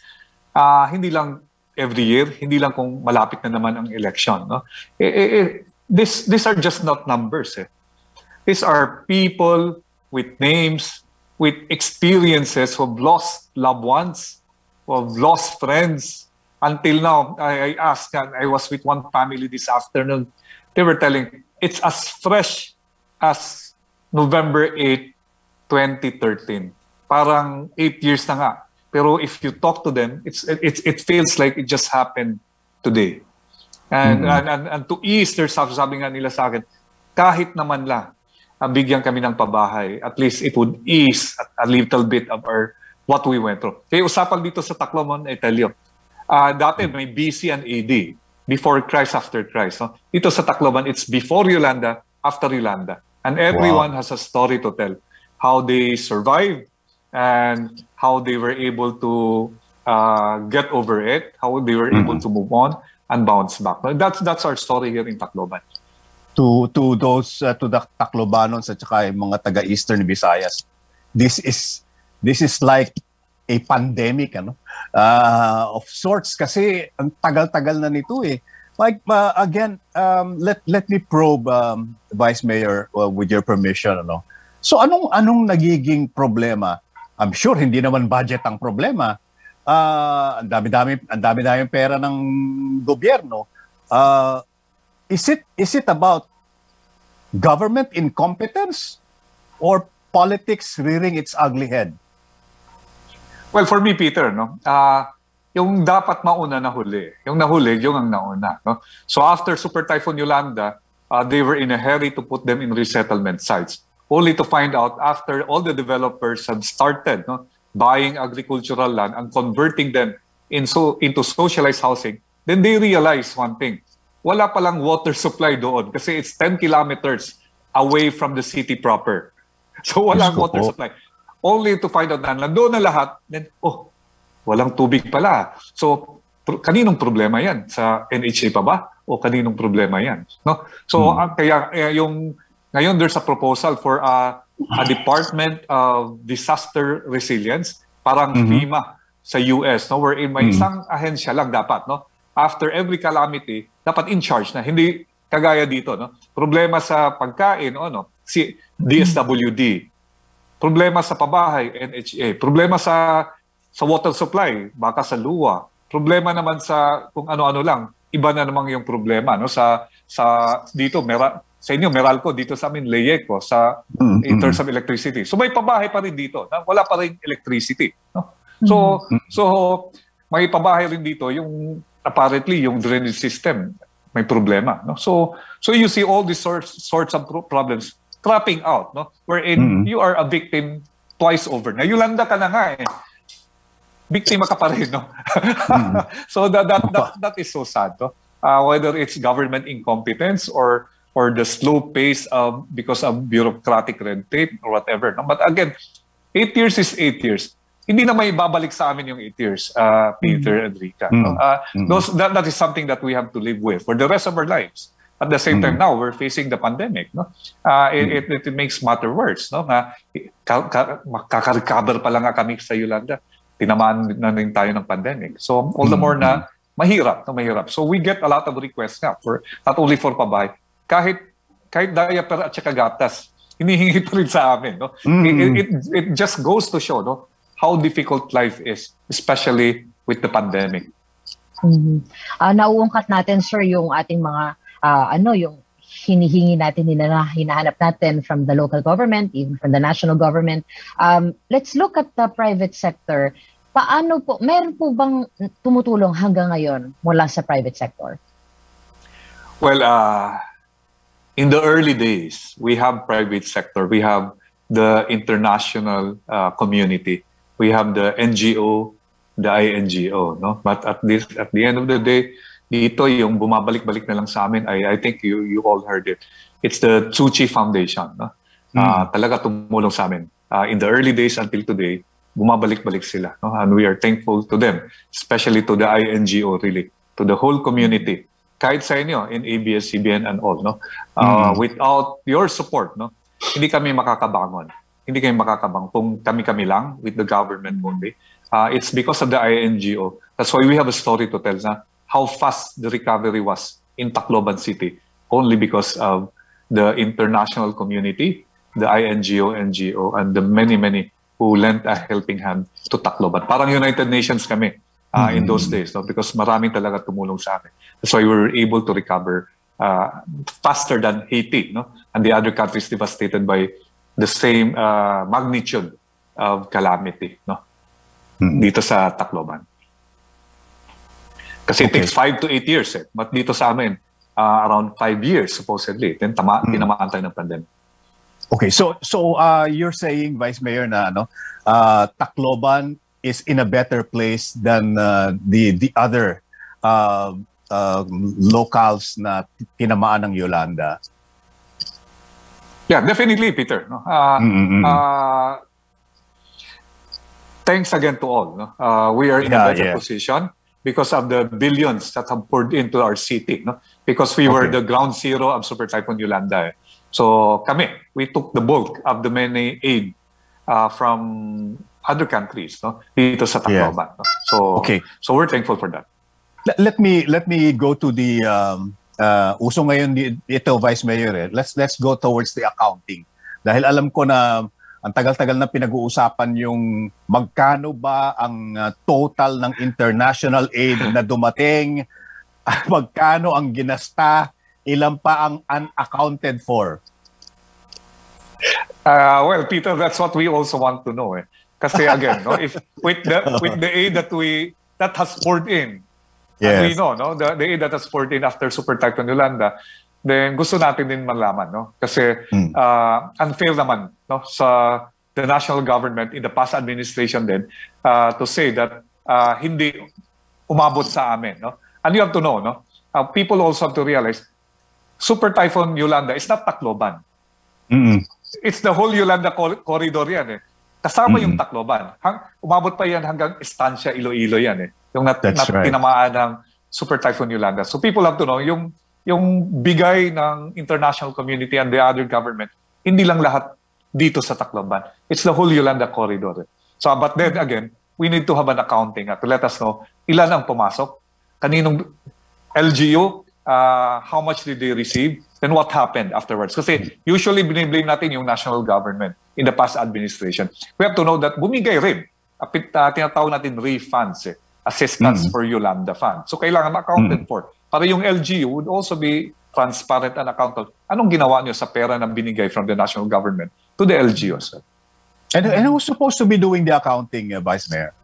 ah, hindi lang every year, hindi lang kung malapit na naman ang election, no. Eh, eh, eh, this, these are just not numbers, eh. These are people with names, with experiences who have lost loved ones, who have lost friends, until now, I, I asked, and I was with one family this afternoon. They were telling it's as fresh as November 8, 2013. Parang eight years na nga. Pero if you talk to them, it's it, it feels like it just happened today. And, and, and, and to ease their sabi nga nila sa akin, kahit naman lang, ah, bigyan kami ng pabahay, at least it would ease a, a little bit of our what we went through. Kaya usapan dito sa Tacloban, I tell you, uh, dati may BC and AD, before Christ, after Christ. No? Dito sa Tacloban, it's before Yolanda, after Yolanda. And everyone wow. has a story to tell. How they survived and how they were able to uh, get over it, how they were mm-hmm. able to move on and bounce back. That's that's our story here in Tacloban. To to those uh, to the Taclobanons at saka mga taga Eastern Visayas. This is this is like a pandemic ano? Uh, of sorts. Kasi ang tagal-tagal na nito eh. Like uh, again um, let let me probe um, Vice Mayor uh, with your permission ano? So anong anong nagiging problema? I'm sure hindi naman budget ang problema. Uh, ang dami-dami ang dami-dami pera ng gobyerno. Uh, is it is it about government incompetence or politics rearing its ugly head Well, for me, Peter, no, uh, yung dapat mauna na huli, yung nahuli, yung ang nauna. No? So after Super Typhoon Yolanda, uh, they were in a hurry to put them in resettlement sites, only to find out after all the developers had started no, buying agricultural land and converting them in so, into socialized housing, then they realized one thing, wala palang water supply doon kasi it's 10 kilometers away from the city proper. So walang water supply only to find out na nandoon na lahat, then, oh, walang tubig pala. So, pr- kaninong problema yan? Sa NHA pa ba? O kaninong problema yan? No? So, hmm. uh, kaya uh, yung, ngayon there's a proposal for uh, a Department of Disaster Resilience, parang mm-hmm. FEMA sa US, no? wherein may mm-hmm. isang ahensya lang dapat, no? after every calamity, dapat in charge na. Hindi kagaya dito. No? Problema sa pagkain, o no? si DSWD, Problema sa pabahay, NHA. Problema sa sa water supply, baka sa luwa. Problema naman sa kung ano-ano lang. Iba na namang yung problema no sa sa dito mera sa inyo Meralco dito sa amin Leyeco sa mm-hmm. in terms of electricity. So may pabahay pa rin dito. Na wala pa rin electricity, no? So mm-hmm. so may pabahay rin dito yung apparently yung drainage system may problema, no? So so you see all these sorts sorts of problems trapping out, no? Wherein mm-hmm. you are a victim twice over. Na Yolanda ka na nga eh. Biktima ka pa rin, no? mm-hmm. so that, that, that, that is so sad, no? Uh, whether it's government incompetence or or the slow pace of because of bureaucratic red tape or whatever. No? But again, eight years is eight years. Hindi na may babalik sa amin yung eight years, uh, Peter mm-hmm. and Rika. No? Uh, mm-hmm. those, that, that is something that we have to live with for the rest of our lives. At the same time, mm. now we're facing the pandemic. No, uh, it, it, it makes matter worse. No, na makaka-recover pa lang kami sa Yolanda. Tinamaan na rin tayo ng pandemic. So all the more na mahirap, no, mahirap. So we get a lot of requests nga for not only for pabahay, kahit kahit diaper at saka gatas, hinihingi pa rin sa amin. No? Mm-hmm. It, it, it just goes to show no, how difficult life is, especially with the pandemic. Mm-hmm. Uh, nauungkat natin, sir, yung ating mga uh, ano yung hinihingi natin nila hinahanap natin from the local government, even from the national government. Um, let's look at the private sector. Paano po, meron po bang tumutulong hanggang ngayon mula sa private sector? Well, uh, in the early days, we have private sector. We have the international uh, community. We have the NGO, the INGO. No? But at this, at the end of the day, dito yung bumabalik-balik na lang sa amin I I think you you all heard it. It's the Tsuchi Foundation. No? Mm. Uh, talaga tumulong sa amin. Uh, in the early days until today, bumabalik-balik sila. No? And we are thankful to them, especially to the INGO really, to the whole community. Kahit sa inyo in ABS-CBN and all. No? Uh, mm. Without your support, no? hindi kami makakabangon. Hindi kami makakabangon kung kami-kami lang with the government only. Uh, it's because of the INGO. That's why we have a story to tell na how fast the recovery was in Tacloban City only because of the international community, the INGO, NGO, and the many, many who lent a helping hand to Tacloban. Parang United Nations kami uh, mm-hmm. in those days no? because maraming talaga tumulong sa amin. That's why we were able to recover uh, faster than Haiti no? and the other countries devastated by the same uh, magnitude of calamity no? Mm-hmm. dito sa Tacloban. Kasi okay. it takes 5 to 8 years eh. But dito sa amin, uh, around 5 years supposedly. Then tama, mm. tinamaan tayo ng pandemic. Okay, so so uh, you're saying Vice Mayor na ano, uh, Tacloban is in a better place than uh, the the other uh, uh, locals na tinamaan ng Yolanda. Yeah, definitely, Peter. No? Uh, Mm-mm. uh, thanks again to all. No? Uh, we are in Yeah, a better yeah. position because of the billions that have poured into our city. No? Because we were Okay. the ground zero of Super Typhoon Yolanda. eh. So kami, we took the bulk of the many aid uh, from other countries no? dito sa Yeah. Tacloban. No? So, Okay. so we're thankful for that. Let, me let me go to the um, uh, uso ngayon di- ito Vice Mayor eh. Let's let's go towards the accounting. Dahil alam ko na ang tagal-tagal na pinag-uusapan yung magkano ba ang uh, total ng international aid na dumating, magkano ang ginasta, ilan pa ang unaccounted for. Uh, well, Peter, that's what we also want to know. Eh. Kasi again, no, if with the with the aid that we that has poured in, and we Yes. know, no, the, the aid that has poured in after Super Typhoon Yolanda, then gusto natin din malaman, no, kasi Hmm. uh, unfair naman, no, sa the national government in the past administration din uh, to say that uh, hindi umabot sa amin, no. And you have to know, no, uh, people also have to realize, Super Typhoon Yolanda is not Tacloban Mm-mm. it's the whole Yolanda cor- corridor yan eh. Kasama yung Mhm. Tacloban. Hang, umabot pa yan hanggang Estancia, Iloilo yan eh. Yung nat, That's nat- right. tinamaan ng Super Typhoon Yolanda. So people have to know, yung, yung bigay ng international community and the other government, hindi lang lahat dito sa Tacloban. It's the whole Yolanda corridor. So, but then again, we need to have an accounting at to let us know ilan ang pumasok, kaninong LGU, uh, how much did they receive, then what happened afterwards. Kasi usually biniblame natin yung national government in the past administration. We have to know that bumigay rin. Uh, tinatawag natin refunds, eh, assistance Mm. for Yolanda Fund. So kailangan accounted for. Para yung LGU would also be transparent and accountable. Anong ginawa nyo sa pera na binigay from the national government to the LGUs? And, and who's supposed to be doing the accounting, uh, Vice Mayor?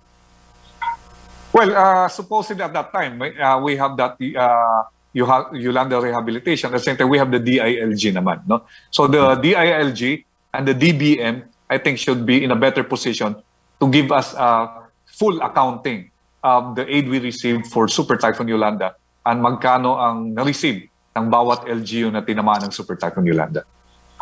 Well, uh, supposedly at that time, uh, we have that uh, you have Yolanda Rehabilitation. At the same time, we have the DILG naman. No? So the DILG and the DBM, I think, should be in a better position to give us uh, full accounting of the aid we received for Super Typhoon Yolanda and magkano ang na-receive ng bawat LGU na tinamaan ng Super Typhoon Yolanda.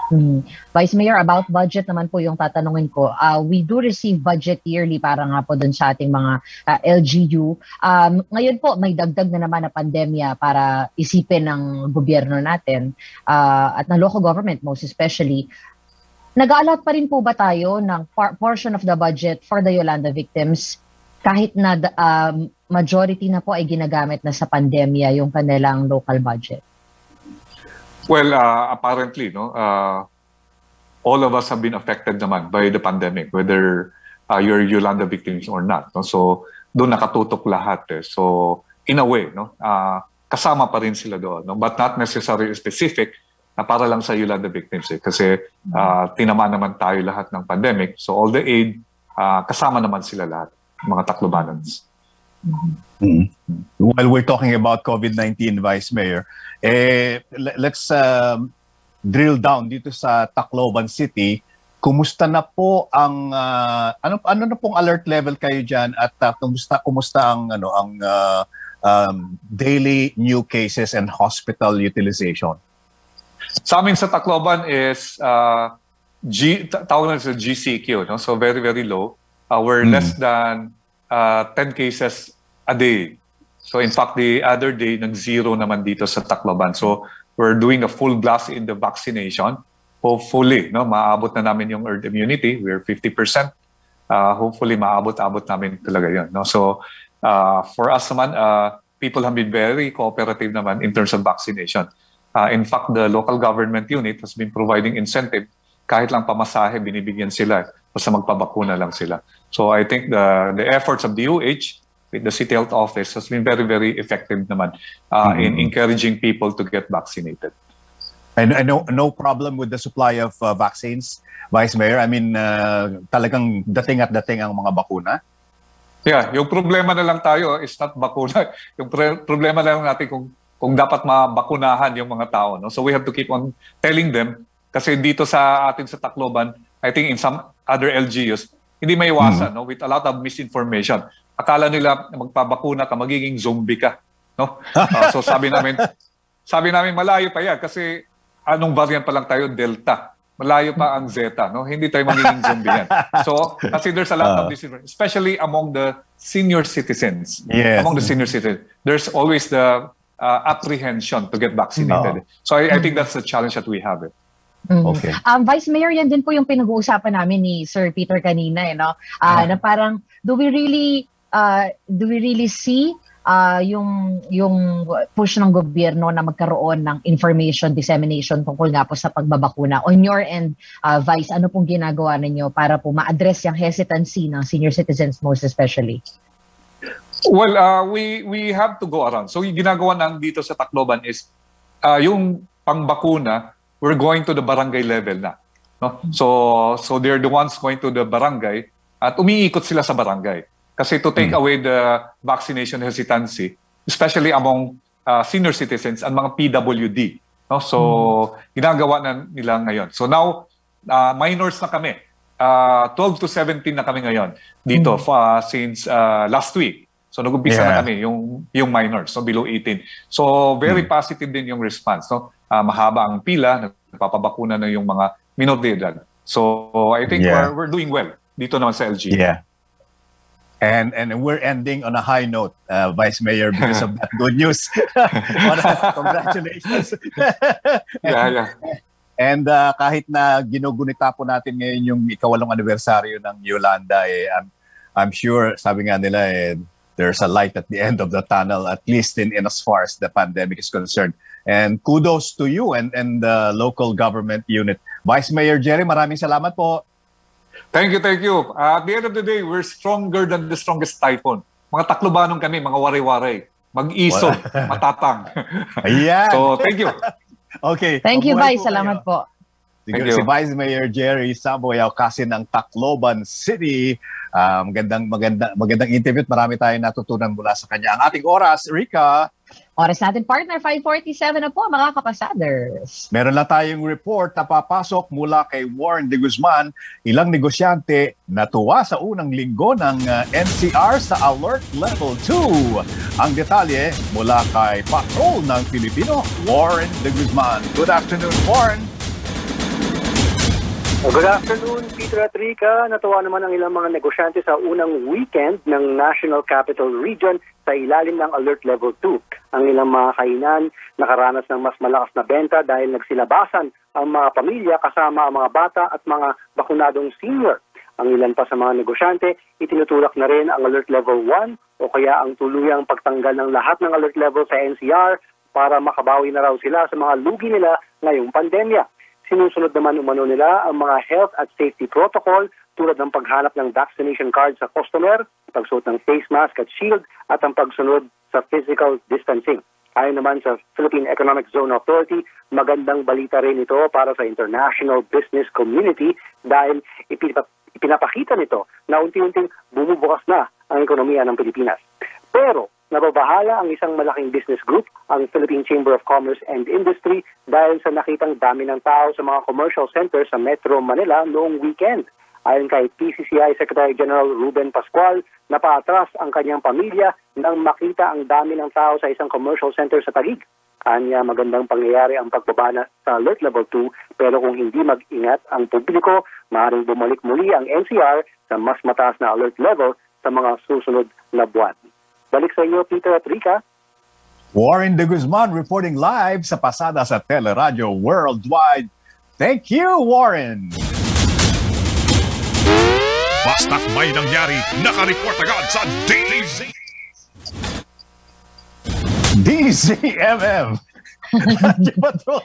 Hmm. Vice Mayor, about budget naman po yung tatanungin ko. Uh, we do receive budget yearly para nga po dun sa ating mga uh, LGU. Um, ngayon po, may dagdag na naman na pandemya para isipin ng gobyerno natin uh, at ng local government most especially. Nag-aalat pa rin po ba tayo ng par- portion of the budget for the Yolanda victims kahit na um, majority na po ay ginagamit na sa pandemya yung kanilang local budget? Well, uh, apparently, no, uh, all of us have been affected naman by the pandemic, whether uh, you're Yolanda victims or not. No? So, doon nakatutok lahat. Eh. So, in a way, no, uh, kasama pa rin sila doon. No? But not necessarily specific na para lang sa Yolanda victims. Eh. Kasi uh, tinama naman tayo lahat ng pandemic. So, all the aid, uh, kasama naman sila lahat, mga Taclobanans. While we're talking about COVID-19, Vice Mayor, eh, le- let's um, drill down dito sa Tacloban City. Kumusta na po ang ah, ano ano na pong alert level kayo diyan at ah, kumusta kumusta ang ano ang ah, um, daily new cases and hospital utilization? Sa amin sa Tacloban is uh, G, ta- tawag na sa GCQ, no? so very, very low. Uh, we're Mm. less than uh, 10 cases a day. So in fact, the other day, nag-zero naman dito sa Tacloban. So we're doing a full blast in the vaccination. Hopefully, no, maabot na namin yung herd immunity. We're 50%. Uh, hopefully, maabot-abot namin talaga yun. No? So uh, for us naman, uh, people have been very cooperative naman in terms of vaccination. Uh, in fact, the local government unit has been providing incentive. Kahit lang pamasahe, binibigyan sila. Basta magpabakuna lang sila. So I think the the efforts of the UH with the City Health Office has been very, very effective naman uh, in encouraging people to get vaccinated. And I know no problem with the supply of uh, vaccines, Vice Mayor. I mean, uh, talagang dating at dating ang mga bakuna. Yeah, yung problema na lang tayo is not bakuna. Yung pre- problema na lang natin kung kung dapat mabakunahan yung mga tao. No? So we have to keep on telling them Kasi dito sa atin sa Tacloban, I think in some other LGUs, hindi may iwasan no with a lot of misinformation. Akala nila magpabakuna ka magiging zombie ka, no? Uh, so sabi namin sabi namin malayo pa yan kasi anong variant pa lang tayo Delta. Malayo pa ang Zeta, no? Hindi tayo magiging zombie yan. So, kasi there's a lot of misinformation, especially among the senior citizens. Yes. Among the senior citizens, there's always the uh, apprehension to get vaccinated. So I, I think that's the challenge that we have. Eh. Mhm. Okay. Um, Vice Mayor, yan din po yung pinag-uusapan namin ni Sir Peter kanina, eh, no? Ah, na parang, do we really, uh, do we really see ah, yung, yung push ng gobyerno na magkaroon ng information dissemination tungkol nga po sa pagbabakuna? On your end, ah, Vice, ano pong ginagawa ninyo para po ma-address yung hesitancy ng senior citizens most especially? Well, uh, we we have to go around. So yung ginagawa nang dito sa Tacloban is uh, yung pangbakuna, we're going to the barangay level na. No? So so they're the ones going to the barangay at umiikot sila sa barangay. Kasi to take away the vaccination hesitancy, especially among uh, senior citizens and mga PWD. No? So ginagawa na nila ngayon. So now uh, minors na kami. Uh, 12 to 17 na kami ngayon dito uh, since uh, last week. So nag-umpisa Yeah. na kami yung yung minors so below 18. So very positive din yung response no. Ah, mahaba ang pila, nagpapabakuna na yung mga minor de edad. So I think Yeah. we're, we're doing well dito naman sa LG. Yeah. And and we're ending on a high note, uh, Vice Mayor, because of that good news. Congratulations. Yeah, yeah. And uh, kahit na ginugunita po natin ngayon yung ikawalong anibersaryo ng Yolanda, eh, I'm, I'm sure, sabi nga nila, eh, there's a light at the end of the tunnel, at least in, in as far as the pandemic is concerned. And kudos to you and, and the local government unit. Vice Mayor Jerry, maraming salamat po. Thank you, thank you. Uh, at the end of the day, we're stronger than the strongest typhoon. Mga Taclobanong kami, mga waray-waray. Mag-isog, matatang. Ayan. so thank you. okay. Thank you, Vice. Salamat po. Thank Siguro you. si Vice Mayor Jerry Saboyaw kasi ng Tacloban City. Ah, magandang maganda magandang interview at marami tayong natutunan mula sa kanya. Ang ating oras, Rika, Oras natin, partner, 547 na po, mga kapasaders. meron lang tayong report na papasok mula kay Warren de Guzman. Ilang negosyante natuwa sa unang linggo ng ah, NCR sa Alert Level 2. Ang detalye mula kay Patrol ng Pilipino, Warren de Guzman. Good afternoon, Warren. Good afternoon, Peter at Rica. Natuwa naman ang ilang mga negosyante sa unang weekend ng National Capital Region sa ilalim ng Alert Level 2. Ang ilang mga kainan nakaranas ng mas malakas na benta dahil nagsilabasan ang mga pamilya kasama ang mga bata at mga bakunadong senior. Ang ilan pa sa mga negosyante, itinutulak na rin ang Alert Level 1 o kaya ang tuluyang pagtanggal ng lahat ng alert level sa NCR para makabawi na raw sila sa mga lugi nila ngayong pandemya. Sinusunod naman umano nila ang mga health at safety protocol tulad ng paghanap ng vaccination card sa customer, pagsuot ng face mask at shield, at ang pagsunod sa physical distancing. Ayon naman sa Philippine Economic Zone Authority, magandang balita rin ito para sa international business community dahil ipinap- ipinapakita nito na unti-unting bumubukas na ang ekonomiya ng Pilipinas. Pero nababahala ang isang malaking business group, ang Philippine Chamber of Commerce and Industry, dahil sa nakitang dami ng tao sa mga commercial centers sa Metro Manila noong weekend. Ayon kay PCCI Secretary General Ruben Pascual, napaatras ang kanyang pamilya nang makita ang dami ng tao sa isang commercial center sa Taguig. Kanya magandang pangyayari ang pagbabana sa alert level 2 pero kung hindi mag-ingat ang publiko, maaaring bumalik muli ang NCR sa mas mataas na alert level sa mga susunod na buwan. Balik sa iyo, Peter at Rika. Warren de Guzman reporting live sa pasada sa Teleradio Worldwide. Thank you, Warren! Basta't may nangyari, nakareport agad sa Daily Z. DCMM! Radyo Patrol.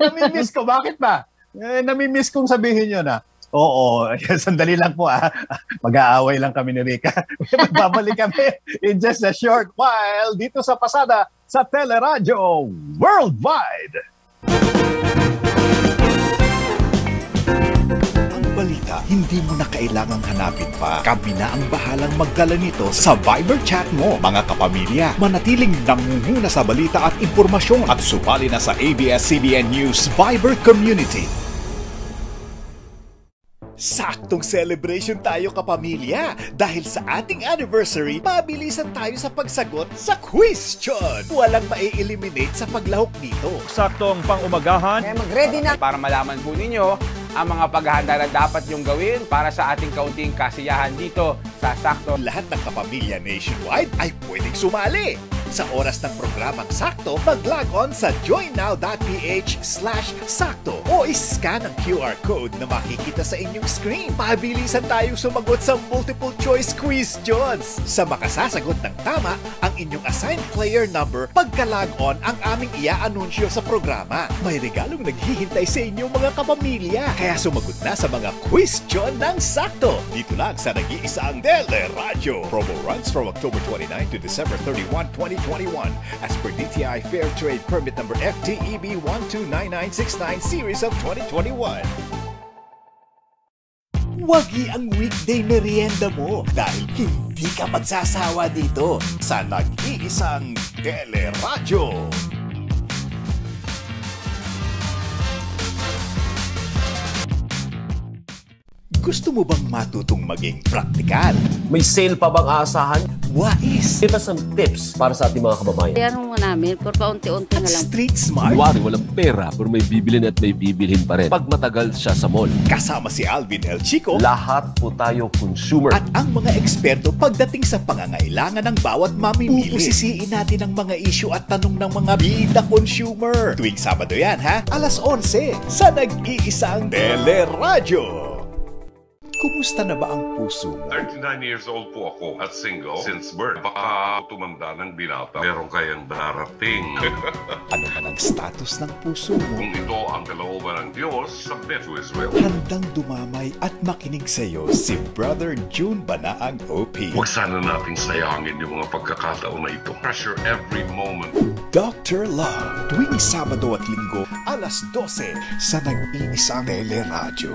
namimiss ko. Bakit ba? Eh, namimiss kong sabihin yun ah. Oo, sandali lang po ah. Mag-aaway lang kami ni Rika. Magbabalik kami in just a short while dito sa pasada sa Teleradio Worldwide. Ang balita, hindi mo na kailangang hanapin pa. Kami na ang bahalang magdala nito sa Viber chat mo. Mga kapamilya, manatiling nangunguna sa balita at impormasyon at sumali na sa ABS-CBN News Viber Community. Saktong celebration tayo kapamilya dahil sa ating anniversary, pabilisan tayo sa pagsagot sa question. Walang mai-eliminate sa paglahok dito. Saktong pang-umagahan. Kaya mag-ready na. Para malaman po ninyo ang mga paghahanda na dapat yung gawin para sa ating kaunting kasiyahan dito sa Sakto. Lahat ng kapamilya nationwide ay pwedeng sumali. Sa oras ng programang Sakto, mag-log on sa joinnow.ph slash sakto o iscan ang QR code na makikita sa inyong screen. Pabilisan tayong sumagot sa multiple choice questions. Sa makasasagot ng tama, ang inyong assigned player number pagka-log on ang aming ia-anunsyo sa programa. May regalong naghihintay sa inyong mga kapamilya. Kaya sumagot na sa mga question ng Sakto. Dito lang sa nag-iisang Tele Radio. Promo runs from October 29 to December 31, 2021 as per DTI Fair Trade Permit number FTEB 129969 series of 2021. Wagi ang weekday merienda mo dahil hindi ka magsasawa dito sa nag-iisang Teleradyo. Gusto mo bang matutong maging praktikal? May sale pa bang aasahan? Wais Give us some tips para sa ating mga kababayan. Kaya mo namin, pero paunti-unti na lang. street smart? Kunwari, walang pera pero may bibilin at may bibilhin pa rin. Pag matagal siya sa mall. Kasama si Alvin El Chico Lahat po tayo consumer. at ang mga eksperto pagdating sa pangangailangan ng bawat mamimili. Pupusisiin natin ang mga issue at tanong ng mga bida consumer. Tuwing Sabado yan ha, alas 11 sa nag-iisang Teleradyo. Kumusta na ba ang puso mo? 39 years old po ako at single since birth. Baka tumanda ng binata, meron kayang darating. Ano man ang status ng puso mo? Kung ito ang kalooban ng Diyos, submit to His will. Handang dumamay at makinig sa iyo si Brother June Banaang OP. Huwag sana nating sayangin yung mga pagkakataon na ito. Treasure every moment. Dr. Love, tuwing Sabado at Linggo, alas 12 sa nag-iisang teleradyo.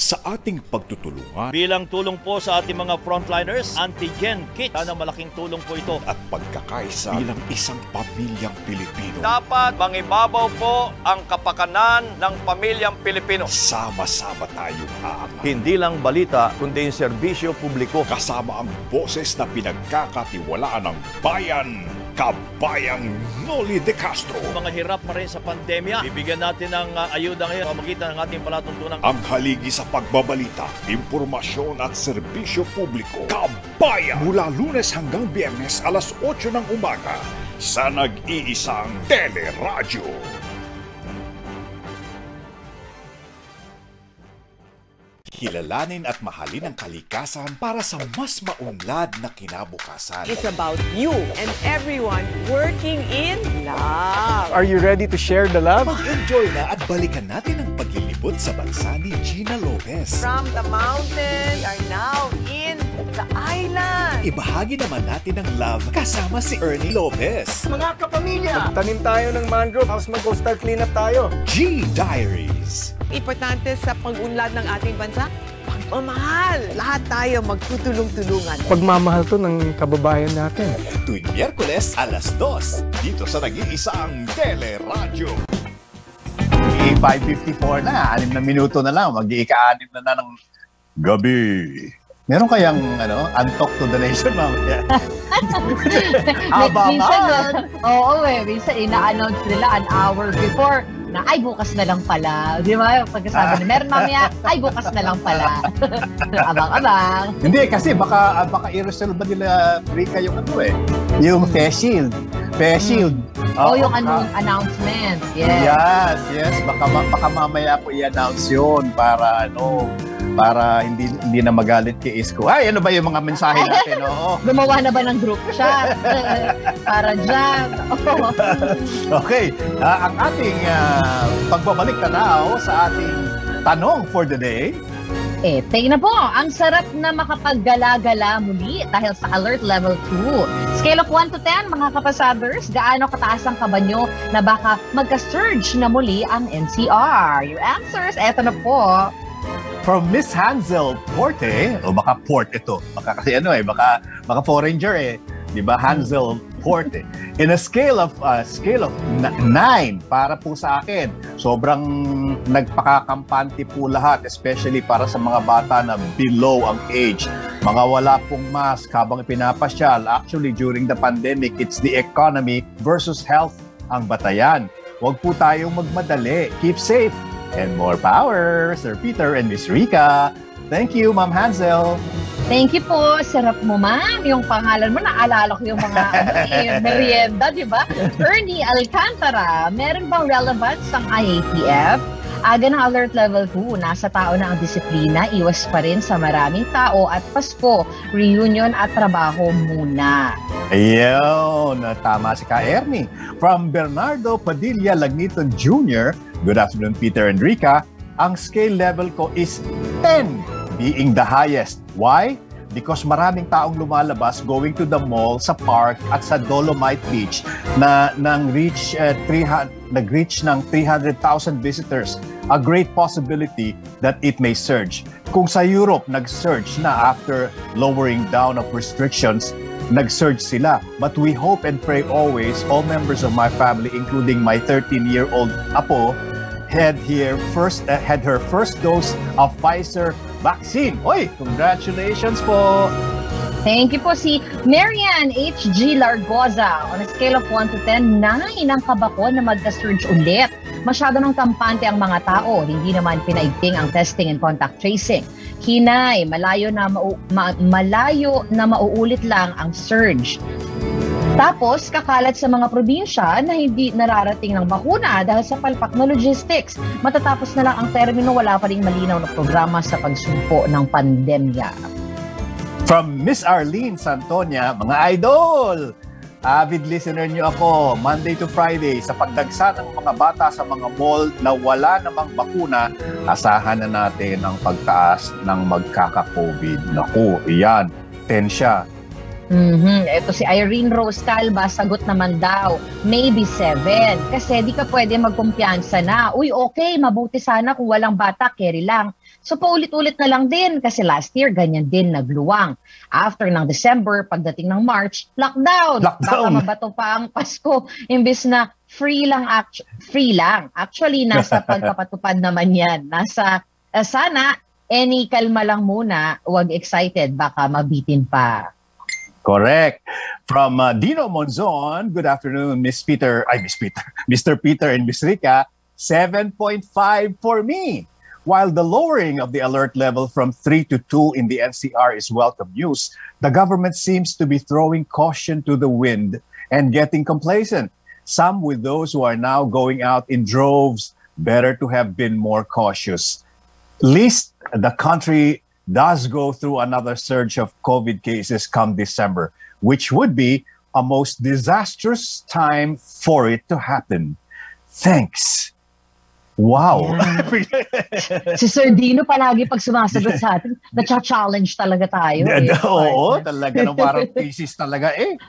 Sa ating pagtutulungan Bilang tulong po sa ating mga frontliners, antigen kit. Sana malaking tulong po ito. at pagkakaisa bilang isang pamilyang Pilipino, Dapat mangibabaw po ang kapakanan ng pamilyang Pilipino. sama-sama tayong aangat. Hindi lang balita, kundi yung serbisyo publiko. Kasama ang boses na pinagkakatiwalaan ng bayan, Kabayang Noli de Castro. Mga hirap pa rin sa pandemya, bibigyan natin ng uh, ayuda ngayon pamagitan ng ating palatuntunan. Ang haligi sa pagbabalita, impormasyon at serbisyo publiko. Kabayan! Mula lunes hanggang biyernes alas 8 ng umaga sa nag-iisang Teleradyo. Kilalanin at mahalin ang kalikasan para sa mas maunlad na kinabukasan. It's about you and everyone working in love. Are you ready to share the love? Mag-enjoy na at balikan natin ang paglilibot sa bansa ni Gina Lopez. From the mountain, we are now in the island. Ibahagi naman natin ang love kasama si Ernie Lopez. Mga kapamilya! Tanim tayo ng mangrove, tapos mag-coastal cleanup tayo. G Diaries. Importante sa pag-unlad ng ating bansa, pagmamahal. Lahat tayo magtutulong-tulungan. Pagmamahal to ng kababayan natin. Tuwing Miyerkules, alas 2, dito sa nag-iisang Teleradyo. 5.54 na, anim na minuto na lang, mag-iika-anim na na ng gabi. Meron kayang ano, untalk to the nation mamaya? Abangan! oo eh, minsan ina-announce nila an hour before na ay bukas na lang pala. Di ba? Yung pagkasabi na meron mamaya, ay bukas na lang pala. Abang-abang. Hindi, kasi baka, ah, baka i-resolve ba nila Rika yung ano eh, yung face shield. Face shield. O Oo, yung baka- ano, announcement. Yes. Yes, yes. Baka, baka mamaya po i-announce yun para ano, para hindi hindi na magalit kay Isko. Ay, ano ba yung mga mensahe natin? Oo. Gumawa na ba ng group chat? Para dyan. Oo. Okay, ah, ang ating ah, pagbabalik tanaw sa ating tanong for the day. Eh, tingnan po, ang sarap na makapaggala-gala muli dahil sa alert level 2. Scale of 1 to 10, mga kapasabers, gaano kataas ang kaba nyo na baka magka-surge na muli ang NCR? Your answers, eto na po. From Miss Hansel Porte, o baka port ito, baka kasi ano eh, baka, baka foreigner eh, di ba? Hansel important. In a scale of uh, scale of 9 para po sa akin, sobrang nagpakakampante po lahat, especially para sa mga bata na below ang age. Mga wala pong mask habang pinapasyal. Actually, during the pandemic, it's the economy versus health ang batayan. Huwag po tayong magmadali. Keep safe and more power, Sir Peter and Miss Rika. Thank you, Ma'am Hansel. Thank you po. Sarap mo, ma'am. Yung pangalan mo, naalala ko yung mga ano, eh, merienda, di ba? Ernie Alcantara, meron bang relevance ang IATF? Aga ng alert level 2, nasa tao na ang disiplina, iwas pa rin sa maraming tao at Pasko, reunion at trabaho muna. Ayun, tama si Ka Ernie. From Bernardo Padilla Lagniton Jr., good afternoon Peter and Rika, ang scale level ko is 10 being the highest. Why? Because maraming taong lumalabas going to the mall, sa park at sa Dolomite Beach na nang reach uh, 300 nag-reach ng 300,000 visitors. A great possibility that it may surge. Kung sa Europe nag-surge na after lowering down of restrictions, nag-surge sila. But we hope and pray always all members of my family including my 13-year-old apo had here first uh, had her first dose of Pfizer vaccine. Oy, congratulations po. Thank you po si Marian H.G. Largoza. On a scale of 1 to 10, 9 ang kabako na magka-surge ulit. Masyado ng kampante ang mga tao. Hindi naman pinaigting ang testing and contact tracing. Hinay, malayo na, mau- ma- malayo na mauulit lang ang surge. Tapos, kakalat sa mga probinsya na hindi nararating ng bakuna dahil sa palpak na logistics. Matatapos na lang ang termino, wala pa rin malinaw na programa sa pagsumpo ng pandemya. From Miss Arlene Santonia, mga idol! Avid listener niyo ako, Monday to Friday, sa pagdagsa ng mga bata sa mga mall na wala namang bakuna, asahan na natin ang pagtaas ng magkaka-COVID. Naku, iyan, tensya. Mhm. Ito si Irene Rose Calva, sagot naman daw, maybe seven. Kasi di ka pwede magkumpiyansa na, uy okay, mabuti sana kung walang bata, carry lang. So paulit-ulit na lang din kasi last year ganyan din nagluwang. After ng December, pagdating ng March, lockdown. Baka Lockdown. mabato pa ang Pasko. Imbis na free lang, actu- free lang. Actually, nasa pagpapatupad naman yan. Nasa, eh, sana, any kalma lang muna, huwag excited, baka mabitin pa. Correct. From uh, Dino Monzon, good afternoon, Miss Peter, ay Miss Peter, Mr. Peter and Miss Rica, 7.5 for me. While the lowering of the alert level from 3 to 2 in the NCR is welcome news, the government seems to be throwing caution to the wind and getting complacent. Some with those who are now going out in droves, better to have been more cautious. Least the country does go through another surge of COVID cases come December, which would be a most disastrous time for it to happen. Thanks. Wow. si Sir Dino palagi pag sumasagot sa atin, na-challenge talaga tayo. Eh. Oo, talaga nang parang thesis talaga eh.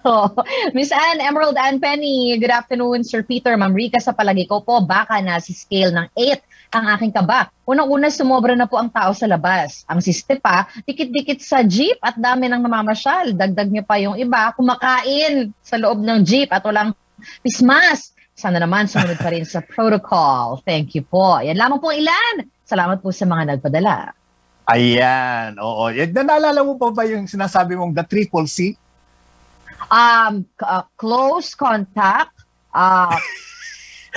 Oh. Miss Anne, Emerald Ann Penny, good afternoon, Sir Peter. Ma'am Rica, sa palagi ko po, baka na si scale ng 8 ang aking kaba. Unang-una, sumobra na po ang tao sa labas. Ang siste pa, dikit-dikit sa jeep at dami ng namamasyal. Dagdag niyo pa yung iba, kumakain sa loob ng jeep at walang pismas. Sana naman sumunod pa rin sa protocol. Thank you po. Yan lamang po ilan. Salamat po sa mga nagpadala. Ayan, oo. Eh, Naalala mo pa ba yung sinasabi mong the triple C? Um, uh, close contact. Uh,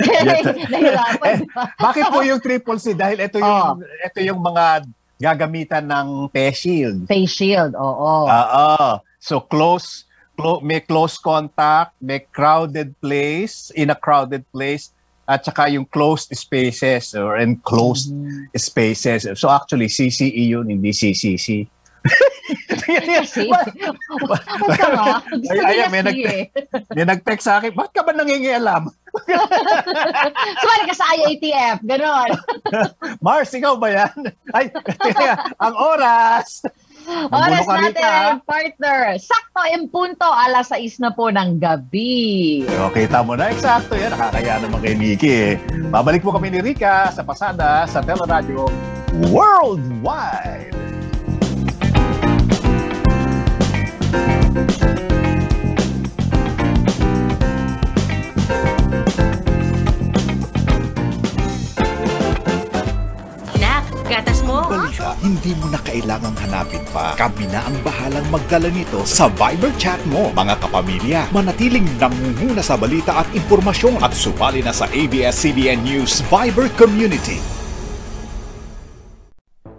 nahirapan. Bakit po yung triple C? Dahil ito yung, Oh. ito yung mga gagamitan ng face shield. Face shield, oo. Oo. So close, clo- may close contact, may crowded place, in a crowded place, at saka yung closed spaces or enclosed Mm-hmm. spaces. So actually, CCE yun, hindi CCC. Huwag ka. Gusto Ay, ayan, may, nag, may nag-text sa akin, bakit ka ba nangingialam? Sumali ka sa IATF, ganon. Mars, ikaw ba yan? Ay, ang oras. Oras natin, ka, partner. Sakto in punto, alas 6 na po ng gabi. Okay, tamo na. Eksakto yan. Nakakaya naman kay Nikki eh. Babalik po kami ni Rika sa Pasada sa Teleradyo Worldwide. gatas mo? Hindi mo na kailangang hanapin pa. Kami na ang bahalang magdala nito sa Viber chat mo. Mga kapamilya, manatiling nangunguna sa balita at impormasyon at sumali na sa ABS-CBN News Viber Community.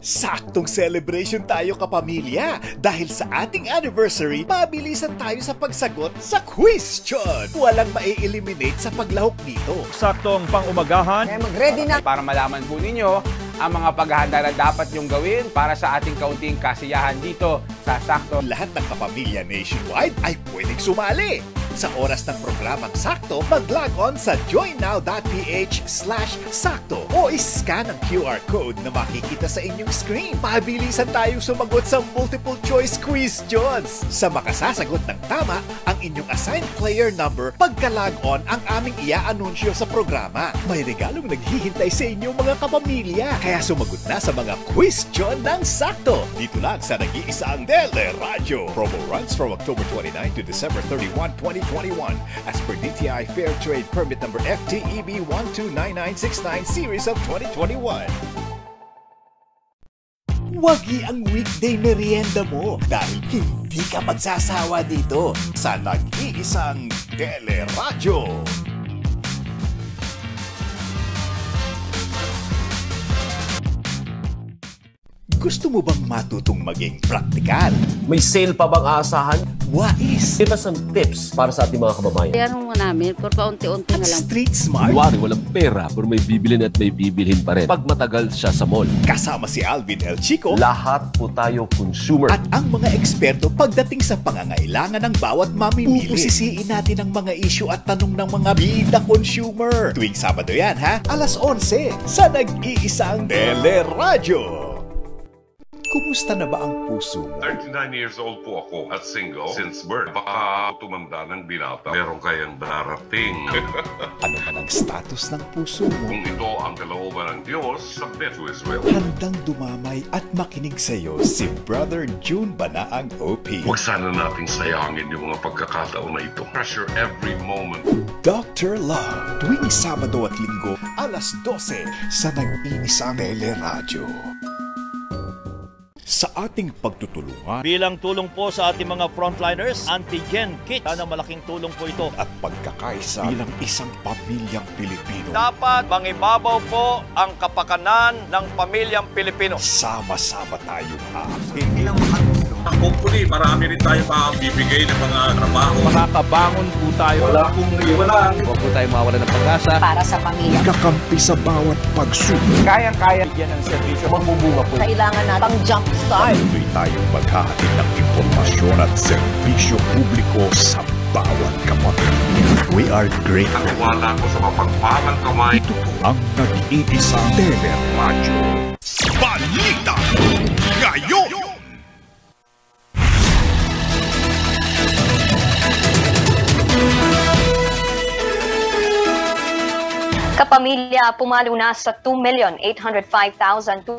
Saktong celebration tayo kapamilya dahil sa ating anniversary, mabilisan tayo sa pagsagot sa question. Walang mai-eliminate sa paglahok dito. Saktong pang-umagahan. Kaya mag-ready na. Para malaman po ninyo ang mga paghahanda na dapat nyong gawin para sa ating kaunting kasiyahan dito sa Sakto. Lahat ng kapamilya nationwide ay pwedeng sumali. Sa oras ng programang Sakto, mag-log on sa joinnow.ph slash sakto o iscan ang QR code na makikita sa inyong screen. Pabilisan tayong sumagot sa multiple choice questions. Sa makasasagot ng tama, ang inyong assigned player number pagka-log on ang aming ia-anunsyo sa programa. May regalong naghihintay sa inyong mga kapamilya. Kaya sumagot na sa mga question ng Sakto. Dito lang sa nag-iisang Tele Radio. Promo runs from October 29 to December 31, 2021 as per DTI Fair Trade Permit number FTEB 129969 series of 2021. Wagi ang weekday merienda mo dahil hindi ka magsasawa dito sa nag-iisang Teleradyo. Gusto mo bang matutong maging praktikal? May sale pa bang aasahan? Wais! Give us some tips para sa ating mga kababayan. Kaya nung namin, por paunti-unti na lang. Street smart? Kunwari, walang pera pero may bibilin at may bibilhin pa rin. Pag matagal siya sa mall. Kasama si Alvin El Chico Lahat po tayo consumer. at ang mga eksperto pagdating sa pangangailangan ng bawat mamimili. Pupusisiin natin ang mga issue at tanong ng mga bida consumer. Tuwing Sabado yan ha, alas 11 sa nag-iisang Teleradyo. Kumusta na ba ang puso mo? 39 years old po ako at single since birth. Baka tumanda ng binata, meron kayang darating. Ano man ang status ng puso mo? Kung ito ang kalooban ng Diyos, submit to His will. Handang dumamay at makinig sa iyo si Brother June Banaang OP. Huwag sana nating sayangin yung mga pagkakataon na ito. Treasure every moment. Dr. Love, tuwing Sabado at Linggo, alas 12 sa nag-iisang Teleradyo. Sa ating pagtutulungan Bilang tulong po sa ating mga frontliners, antigen kit. Sana malaking tulong po ito. at pagkakaisa bilang isang pamilyang Pilipino, Dapat mangibabaw po ang kapakanan ng pamilyang Pilipino. sama-sama tayong aakin. Hopefully, marami rin tayo makabibigay ng mga trabaho. Makakabangon po tayo. Wala pong iwanan. Huwag po tayo mawala ng pag-asa. Para sa pamilya. Kakampi sa bawat pagsubok. Kayang-kaya bigyan ng serbisyo. Magbubunga po. Kailangan natin jump start. Patuloy tayong maghahatid ng impormasyon at serbisyo publiko sa bawat kapamilya. We are grateful. Naniwala ko sa mapagpalang kamay. Ito po ang nag-iisang Teleradyo. Balita ngayon! Kapamilya, pumalo na sa 2,805,294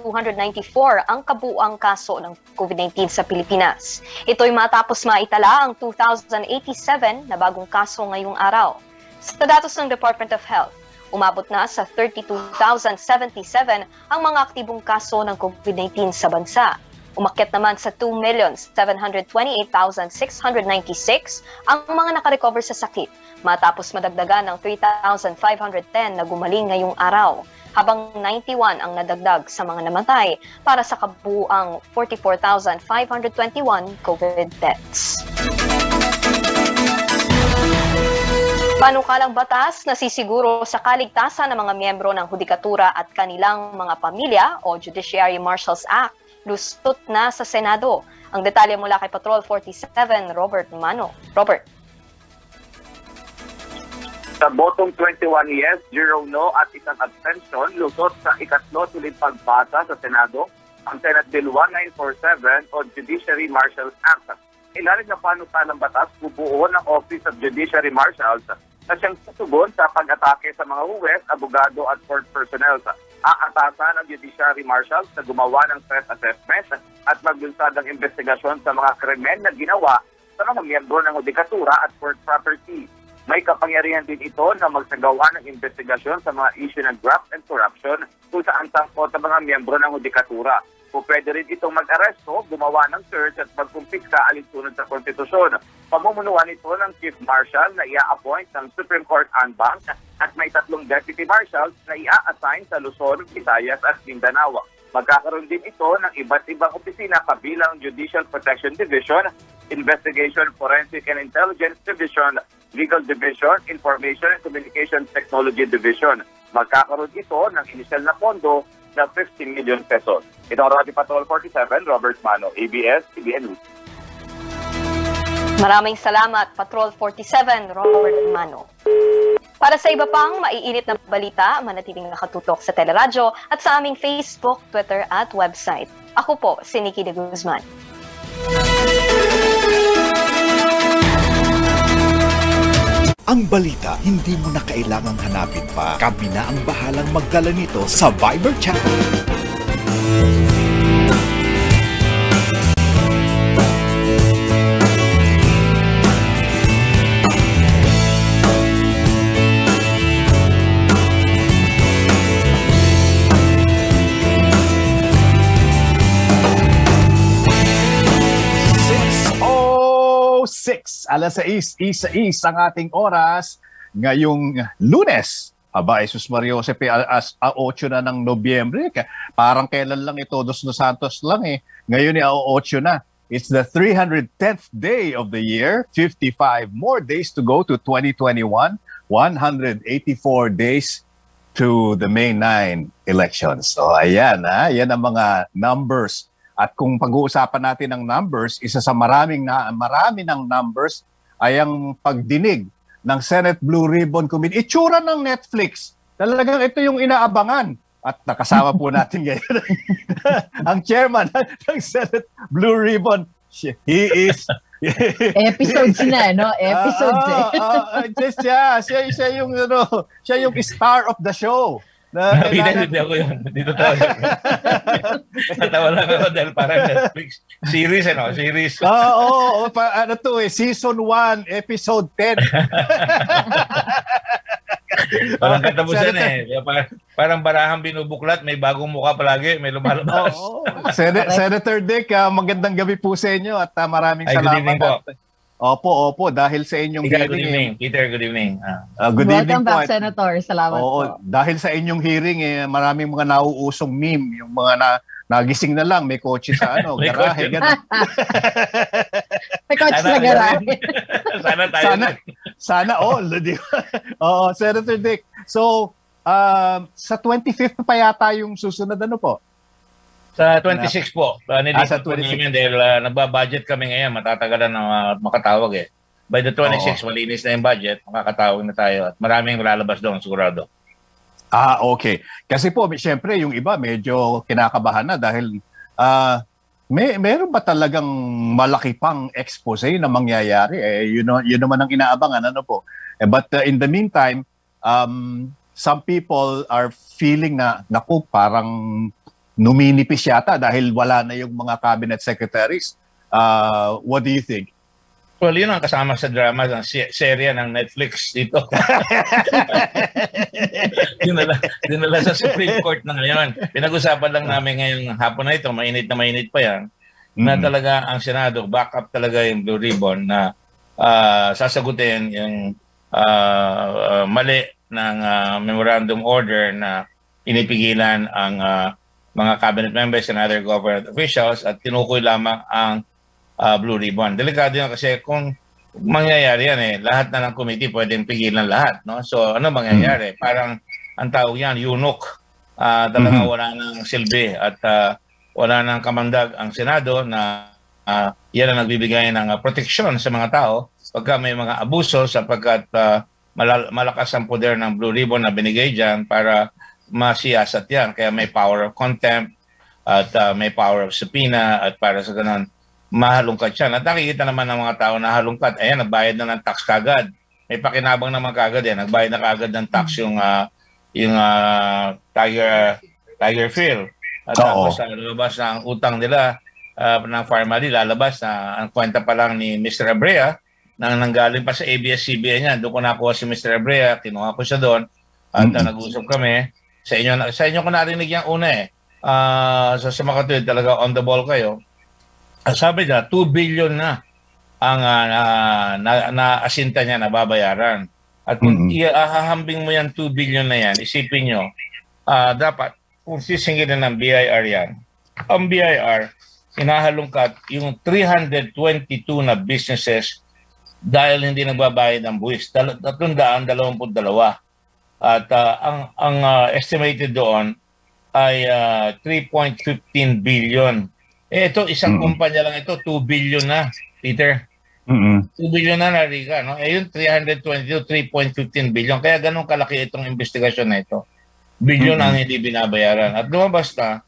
ang kabuang kaso ng COVID-19 sa Pilipinas. Ito'y matapos maitala ang 2,087 na bagong kaso ngayong araw. Sa datos ng Department of Health, umabot na sa 32,077 ang mga aktibong kaso ng COVID-19 sa bansa. Umakyat naman sa 2,728,696 ang mga nakarecover sa sakit matapos madagdagan ng 3,510 na gumaling ngayong araw, habang 91 ang nadagdag sa mga namatay para sa kabuuang 44,521 COVID deaths. Panukalang batas na sisiguro sa kaligtasan ng mga miyembro ng hudikatura at kanilang mga pamilya o Judiciary Marshals Act lustot na sa Senado. Ang detalye mula kay Patrol 47, Robert Mano. Robert. Sa botong 21 yes, 0 no at isang abstention, lusot sa ikatlo tuloy pagbasa sa Senado ang Senate Bill 1947 o Judiciary Marshals Act. Ilalim ng panukalang batas, bubuo ng Office of Judiciary Marshals na siyang tutugon sa pag-atake sa mga huwes, abogado at court personnel. Aatasan ng Judiciary Marshals na gumawa ng threat assessment at maglunsad ng investigasyon sa mga krimen na ginawa sa mga miyembro ng judikatura at court property. May kapangyarihan din ito na magsagawa ng investigasyon sa mga issue ng graft and corruption kung saan sangkot sa mga miyembro ng judikatura. o pwede rin itong mag-aresto, gumawa ng search at magkumpik sa alinsunod sa konstitusyon. Pamumunuan ito ng Chief Marshal na ia-appoint ng Supreme Court Anbank at may tatlong Deputy Marshals na ia-assign sa Luzon, Visayas at Mindanao. Magkakaroon din ito ng iba't ibang opisina kabilang Judicial Protection Division, Investigation, Forensic and Intelligence Division, Legal Division, Information and Communications Technology Division. Magkakaroon ito ng initial na pondo na 50 million pesos. Ito ang Radio Patrol 47, Robert Mano, ABS-CBN News. Maraming salamat, Patrol 47, Robert Mano. Para sa iba pang maiinit na balita, manatiling nakatutok sa teleradyo at sa aming Facebook, Twitter at website. Ako po, si Nikki de Guzman. Ang balita, hindi mo na kailangang hanapin pa. Kami na ang bahalang magdala nito sa Viber chat. 6, alas 6, isa is ang ating oras ngayong lunes. Aba, Jesus Mario Jose, as, a 8 na ng Nobyembre. Parang kailan lang ito, Dos Dos Santos lang eh. Ngayon eh, 8 na. It's the 310th day of the year, 55 more days to go to 2021, 184 days to the May 9 elections. So ayan, ha? yan ang mga numbers. At kung pag-uusapan natin ng numbers, isa sa maraming na marami ng numbers ay ang pagdinig ng Senate Blue Ribbon Committee. Itsura ng Netflix. Talagang ito yung inaabangan. At nakasama po natin ngayon ang chairman ng Senate Blue Ribbon. He is Episodes na, no? Episodes eh. Ah, ah, ah, just, yeah, siya, siya yung ano, siya yung star of the show. Na, Hindi, kailangan- hindi ako yun. Dito tayo. Natawa lang ako dahil parang Netflix series, ano? Series. Oo, oo, oo, pa, ano to eh, season 1, episode 10. Parang katapusan eh. Parang, parang barahang binubuklat, may bagong mukha palagi, may lumalabas. Sen- Senator Dick, ah, magandang gabi po sa inyo at ah, maraming Ay, good salamat. evening po. At- Opo, opo, dahil sa inyong Peter, good hearing. evening. Peter, good evening. Ah. Ah, good evening Welcome po. back, at- Senator. Salamat Oo, po. dahil sa inyong hearing, eh, maraming mga nauusong meme, yung mga na, nagising na lang, may kotse sa ano, May garahe, kotse. ganun. May coach Sana sa garahe. Sana tayo. Sana, sana all, di ba? Oo, Senator Dick. So, um, sa 25th pa yata yung susunod, ano po? Sa 26 po. Uh, Ah, sa sa 26 26. namin dahil uh, nagbabudget kami ngayon, matatagalan na uh, makatawag eh. By the 26, Oo. malinis na yung budget, makakatawag na tayo at maraming lalabas doon, sigurado. Ah, okay. Kasi po, siyempre, yung iba medyo kinakabahan na dahil ah may meron ba talagang malaki pang expose na mangyayari? Eh, yun, yun naman ang inaabangan, ano po. Eh, but uh, in the meantime, um, some people are feeling na, naku, parang numinipis yata dahil wala na yung mga cabinet secretaries. Uh, what do you think? Well, yun ang kasama sa drama ng se- serye ng Netflix dito. dinala, dinala sa Supreme Court na ngayon. Pinag-usapan lang namin ngayong hapon na ito, mainit na mainit pa yan, na Mhm. talaga ang Senado, back up talaga yung Blue Ribbon na ah, sasagutin yung ah, mali ng ah, memorandum order na inipigilan ang ah, mga cabinet members and other government officials at tinukoy lamang ang ah, Blue Ribbon. Delikado yan kasi kung mangyayari yan eh, lahat na ng committee pwedeng pigilan lahat. No? So ano mangyayari? Parang ang tawag yan, eunuch. Ah, talaga Mhm. wala nang silbi at ah, wala nang kamandag ang Senado na ah, yan ang nagbibigay ng ah, proteksyon sa mga tao pagka may mga abuso sapagkat malal- malakas ang poder ng Blue Ribbon na binigay dyan para masiyasat yan. Kaya may power of contempt at ah, may power of subpoena at para sa ganun mahalungkat siya. At nakikita naman ng mga tao na halungkat, ayan, nagbayad na ng tax kagad. May pakinabang naman kagad yan. Nagbayad na kagad ng tax yung ah, yung ah, Tiger Tiger Phil. At Oo. tapos sa lalabas ng utang nila ah, ng Farmally, lalabas na ang kwenta pa lang ni Mr. Abrea nang nanggaling pa sa ABS-CBN yan. Doon ko nakuha si Mr. Abrea, kinuha ko siya doon at ah, nag-usap kami. Sa inyo, sa inyo ko narinig yung una eh. ah, sa, sa makatuwid talaga on the ball kayo. Sabi niya, 2 billion na ang ah, na, na, na asinta niya na babayaran. At kung Mhm. ihahambing mo yan 2 billion na yan, isipin nyo, ah, dapat kung sisingilin ng BIR yan, ang BIR, hinahalungkat yung 322 na businesses dahil hindi nagbabayad ng buwis. Dal- 322. At ah, ang ang ah, estimated doon ay ah, 3.15 billion. Eh ito isang Mm. kumpanya lang ito 2 billion na, Peter. Mm-mm. 2 billion na na Rica, no? Eh yung 322 3.15 billion. Kaya ganun kalaki itong investigasyon na ito. Billion Mm-mm. ang hindi binabayaran. At lumabas na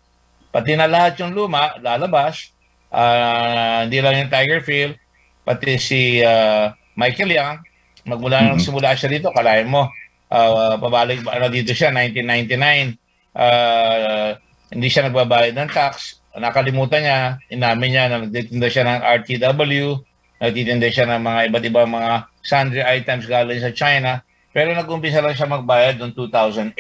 pati na lahat yung luma lalabas. Ah, hindi lang yung Tiger Field, pati si ah, Michael Young, magmula nung Mhm. simula siya dito, kalahin mo, ah, pabalik, ano dito siya, 1999, ah, hindi siya nagbabayad ng tax, nakalimutan niya, inamin niya na nagtitinda siya ng RTW, nagtitinda siya ng mga iba't ibang mga sundry items galing sa China, pero nag-umpisa lang siya magbayad noong 2008.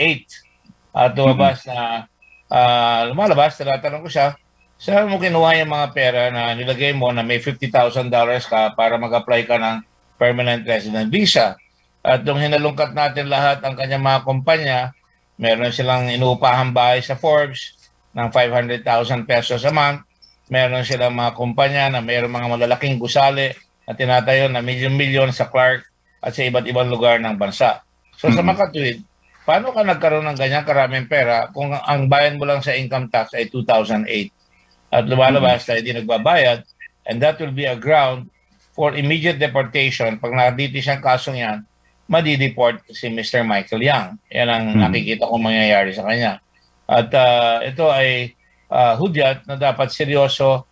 At lumabas na, ah, lumalabas, tinatanong ko siya, saan mo kinuha yung mga pera na nilagay mo na may $50,000 ka para mag-apply ka ng permanent resident visa? At nung hinalungkat natin lahat ang kanyang mga kumpanya, meron silang inuupahang bahay sa Forbes ng 500,000 pesos a month. Meron silang mga kumpanya na meron mga malalaking gusali na tinatayo na milyon-milyon sa Clark at sa iba't ibang lugar ng bansa. So sa Mhm. makatwid, paano ka nagkaroon ng ganyan karaming pera kung ang bayan mo lang sa income tax ay 2008 at lumalabas na hindi nagbabayad and that will be a ground for immediate deportation pag nandito siyang kasong yan madideport si Mr. Michael Young. Yan ang Mhm. nakikita kong mangyayari sa kanya. At ah, ito ay ah, hudyat na dapat seryoso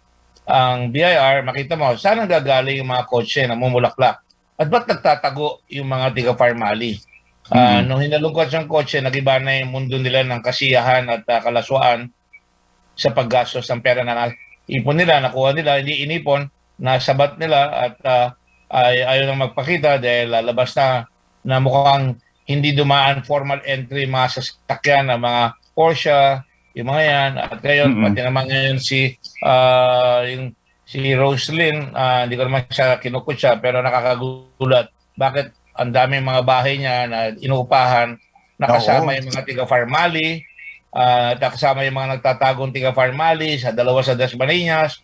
ang BIR. Makita mo, saan ang gagaling yung mga kotse na mumulaklak? At ba't nagtatago yung mga tiga-farmali? Ah, Mhm. Nung hinalungkot siyang kotse, nagiba na yung mundo nila ng kasiyahan at ah, kalaswaan sa paggastos ng pera na ipon nila, nakuha nila, hindi inipon, nasabat nila at ah, ay ayaw nang magpakita dahil lalabas na na mukhang hindi dumaan formal entry mga sasakyan ng mga Porsche, yung mga yan. At ngayon, Mm-mm. pati naman ngayon si, ah, yung, si Roslyn, ah, hindi ko naman siya kinukutsa, pero nakakagulat. Bakit ang daming mga bahay niya na inuupahan, nakasama Oo. yung mga tiga-Farmali, ah, at kasama yung mga nagtatagong tiga-Farmali sa dalawa sa Dasmariñas,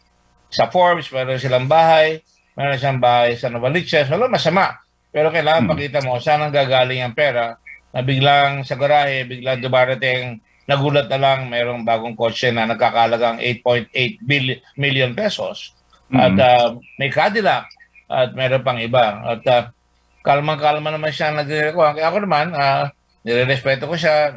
sa Forbes, meron silang bahay, meron silang bahay sa Novaliches, wala masama. Pero kailangan Hmm. pakita mo saan ang gagaling ang pera na biglang sa garahe, biglang dumarating, nagulat na lang, mayroong bagong kotse na nagkakalagang 8.8 billion, million pesos. At Mhm. ah, may Cadillac at meron pang iba. At ah, kalmang-kalma naman siya nagre-request. Kaya ako naman, uh, nire-respeto ko siya,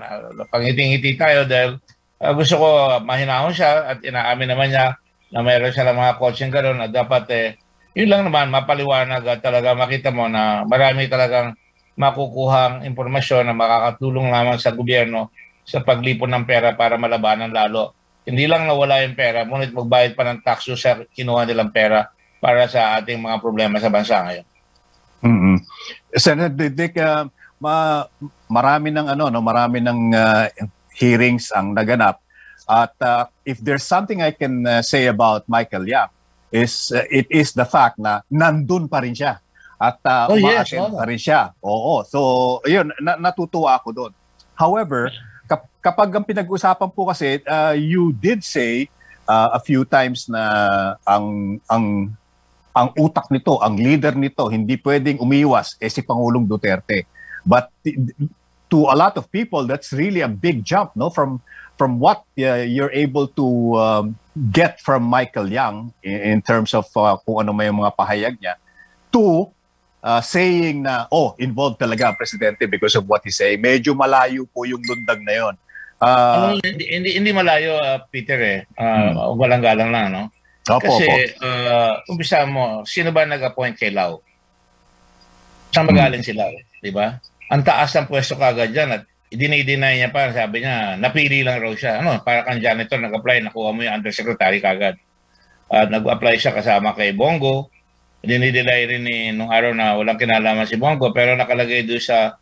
pangiti-ngiti tayo dahil ah, gusto ko mahinahon siya at inaamin naman niya na mayroon siya ng mga coaching gano'n na dapat eh, yun lang naman, mapaliwanag at talaga makita mo na marami talagang makukuhang impormasyon na makakatulong naman sa gobyerno sa paglipon ng pera para malabanan lalo. Hindi lang nawala yung pera, ngunit magbayad pa ng tax sa kinuha nilang pera para sa ating mga problema sa bansa ngayon. mm Senator Dick, uh, ma- marami ng ano, no, marami ng uh, hearings ang naganap. At uh, if there's something I can uh, say about Michael Yap is uh, it is the fact na nandun pa rin siya. At uh, Oh, yes, oo. pa rin siya. Oo. So, yun, na- natutuwa ako doon. However, kap- kapag ang pinag-usapan po kasi, uh, you did say uh, a few times na ang ang ang utak nito, ang leader nito, hindi pwedeng umiwas eh si Pangulong Duterte. But to a lot of people, that's really a big jump, no? From from what uh, you're able to um, get from Michael Young in, in terms of uh, kung ano may mga pahayag niya, to uh, saying na, oh, involved talaga ang presidente because of what he say. Medyo malayo po yung lundag na yon. Uh, Ano, hindi, hindi, hindi malayo, ah, Peter eh. Ah, Walang galang lang, no? Opo, Kasi, opo. uh, umpisa mo, sino ba nag-appoint kay Lau? Saan magaling si Lau? Di ba? Ang taas ng pwesto kagad dyan at dinay-deny niya pa, sabi niya, napili lang raw siya. Ano, para kang janitor, nag-apply, nakuha mo yung undersecretary kagad. At nag-apply siya kasama kay Bongo. Dinidelay rin ni nung araw na walang kinalaman si Bongo, pero nakalagay doon sa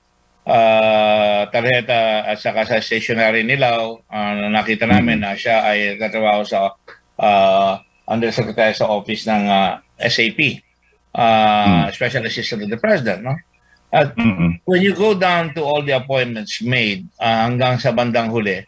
uh, tarjeta at saka sa stationery nilaw, uh, nakita namin na siya ay katrabaho sa uh, undersecretary sa office ng uh, SAP, uh, Special Assistant to the President. No? At when you go down to all the appointments made uh, hanggang sa bandang huli,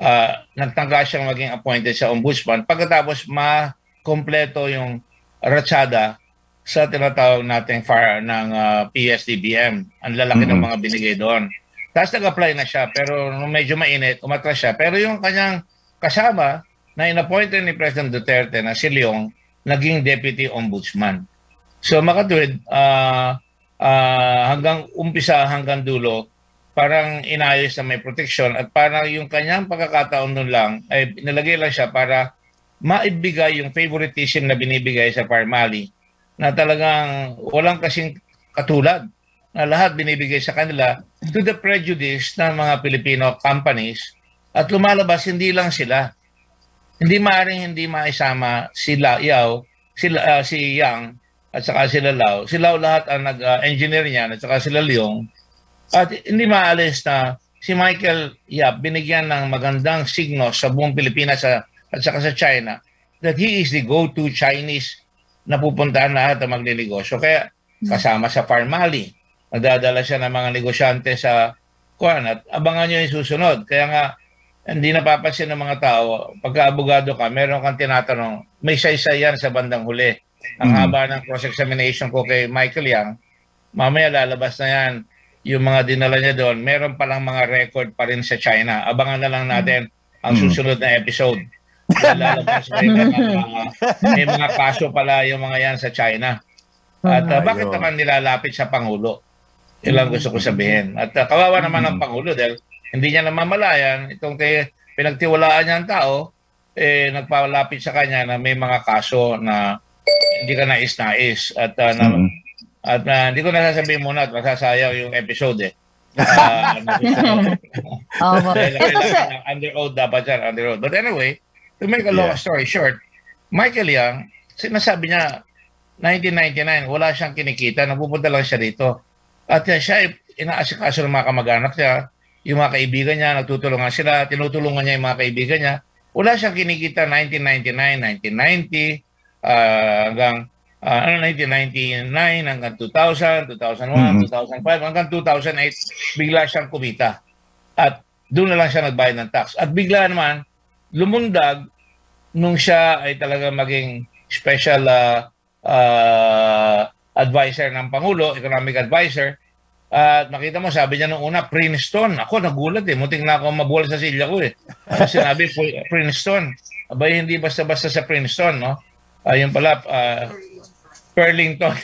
uh, nagtangga siyang maging appointed sa ombudsman pagkatapos ma-kompleto yung ratsada sa tinatawag nating fire ng uh, PSDBM. Ang lalaki ng mga binigay doon. Tapos nag-apply na siya, pero nung medyo mainit, umatras siya. Pero yung kanyang kasama na inappointed ni President Duterte na si Leong, naging deputy ombudsman. So makatuwid, uh, uh, hanggang umpisa, hanggang dulo, parang inayos na may protection at parang yung kanyang pagkakataon nun lang, ay nilagay lang siya para maibigay yung favoritism na binibigay sa Parmali na talagang walang kasing katulad na lahat binibigay sa kanila to the prejudice ng mga Filipino companies at lumalabas hindi lang sila. Hindi maaaring hindi maisama sila Yao, sila uh, si Yang at saka sila Lau. Si Lau lahat ang nag-engineer niyan at saka sila Leong. At hindi maalis na si Michael Yap binigyan ng magandang signo sa buong Pilipinas at saka sa China that he is the go-to Chinese napupuntahan lahat ang magninegosyo. Kaya kasama sa Parmali, magdadala siya ng mga negosyante sa kuan at abangan nyo yung susunod. Kaya nga, hindi napapansin ng mga tao, pagka abogado ka, meron kang tinatanong, may saysay yan sa bandang huli. Ang Mhm. haba ng cross-examination ko kay Michael Yang, mamaya lalabas na yan yung mga dinala niya doon. Meron palang mga record pa rin sa China. Abangan na lang natin ang Mhm. susunod na episode. Lalabas may mga, may mga kaso pala yung mga yan sa China. At uh, bakit naman nilalapit sa Pangulo? Yun lang gusto ko sabihin. At uh, kawawa naman ang Pangulo dahil hindi niya namamalayan itong kay pinagtiwalaan niya ang tao, eh, nagpalapit sa kanya na may mga kaso na hindi ka nais-nais. At, uh, na, at uh, hindi ko nasasabihin muna at masasayang yung episode eh. Oh, dahil kasi, kailangan ng under oath dapat yan, under oath. But anyway, to make a long Yeah. story short, Michael Yang, sinasabi niya, 1999, wala siyang kinikita, napupunta lang siya dito. At uh, siya inaasikaso ng mga kamag-anak niya, yung mga kaibigan niya, nagtutulungan sila, tinutulungan niya yung mga kaibigan niya. Wala siyang kinikita 1999, 1990, ah, hanggang ah, ano, 1999 hanggang 2000, 2001, Mhm. 2005, hanggang 2008, bigla siyang kumita. At doon na lang siya nagbayad ng tax. At bigla naman, lumundag nung siya ay talaga maging special ah, ah, advisor ng Pangulo, economic advisor. At makita mo, sabi niya nung una, Princeton. Ako nagulat eh. Muntik na ako mabuwal sa silya ko eh. Sinabi, Pri- Princeton. Abay, hindi basta-basta sa Princeton, no? Ayun pala, ah, Perlington.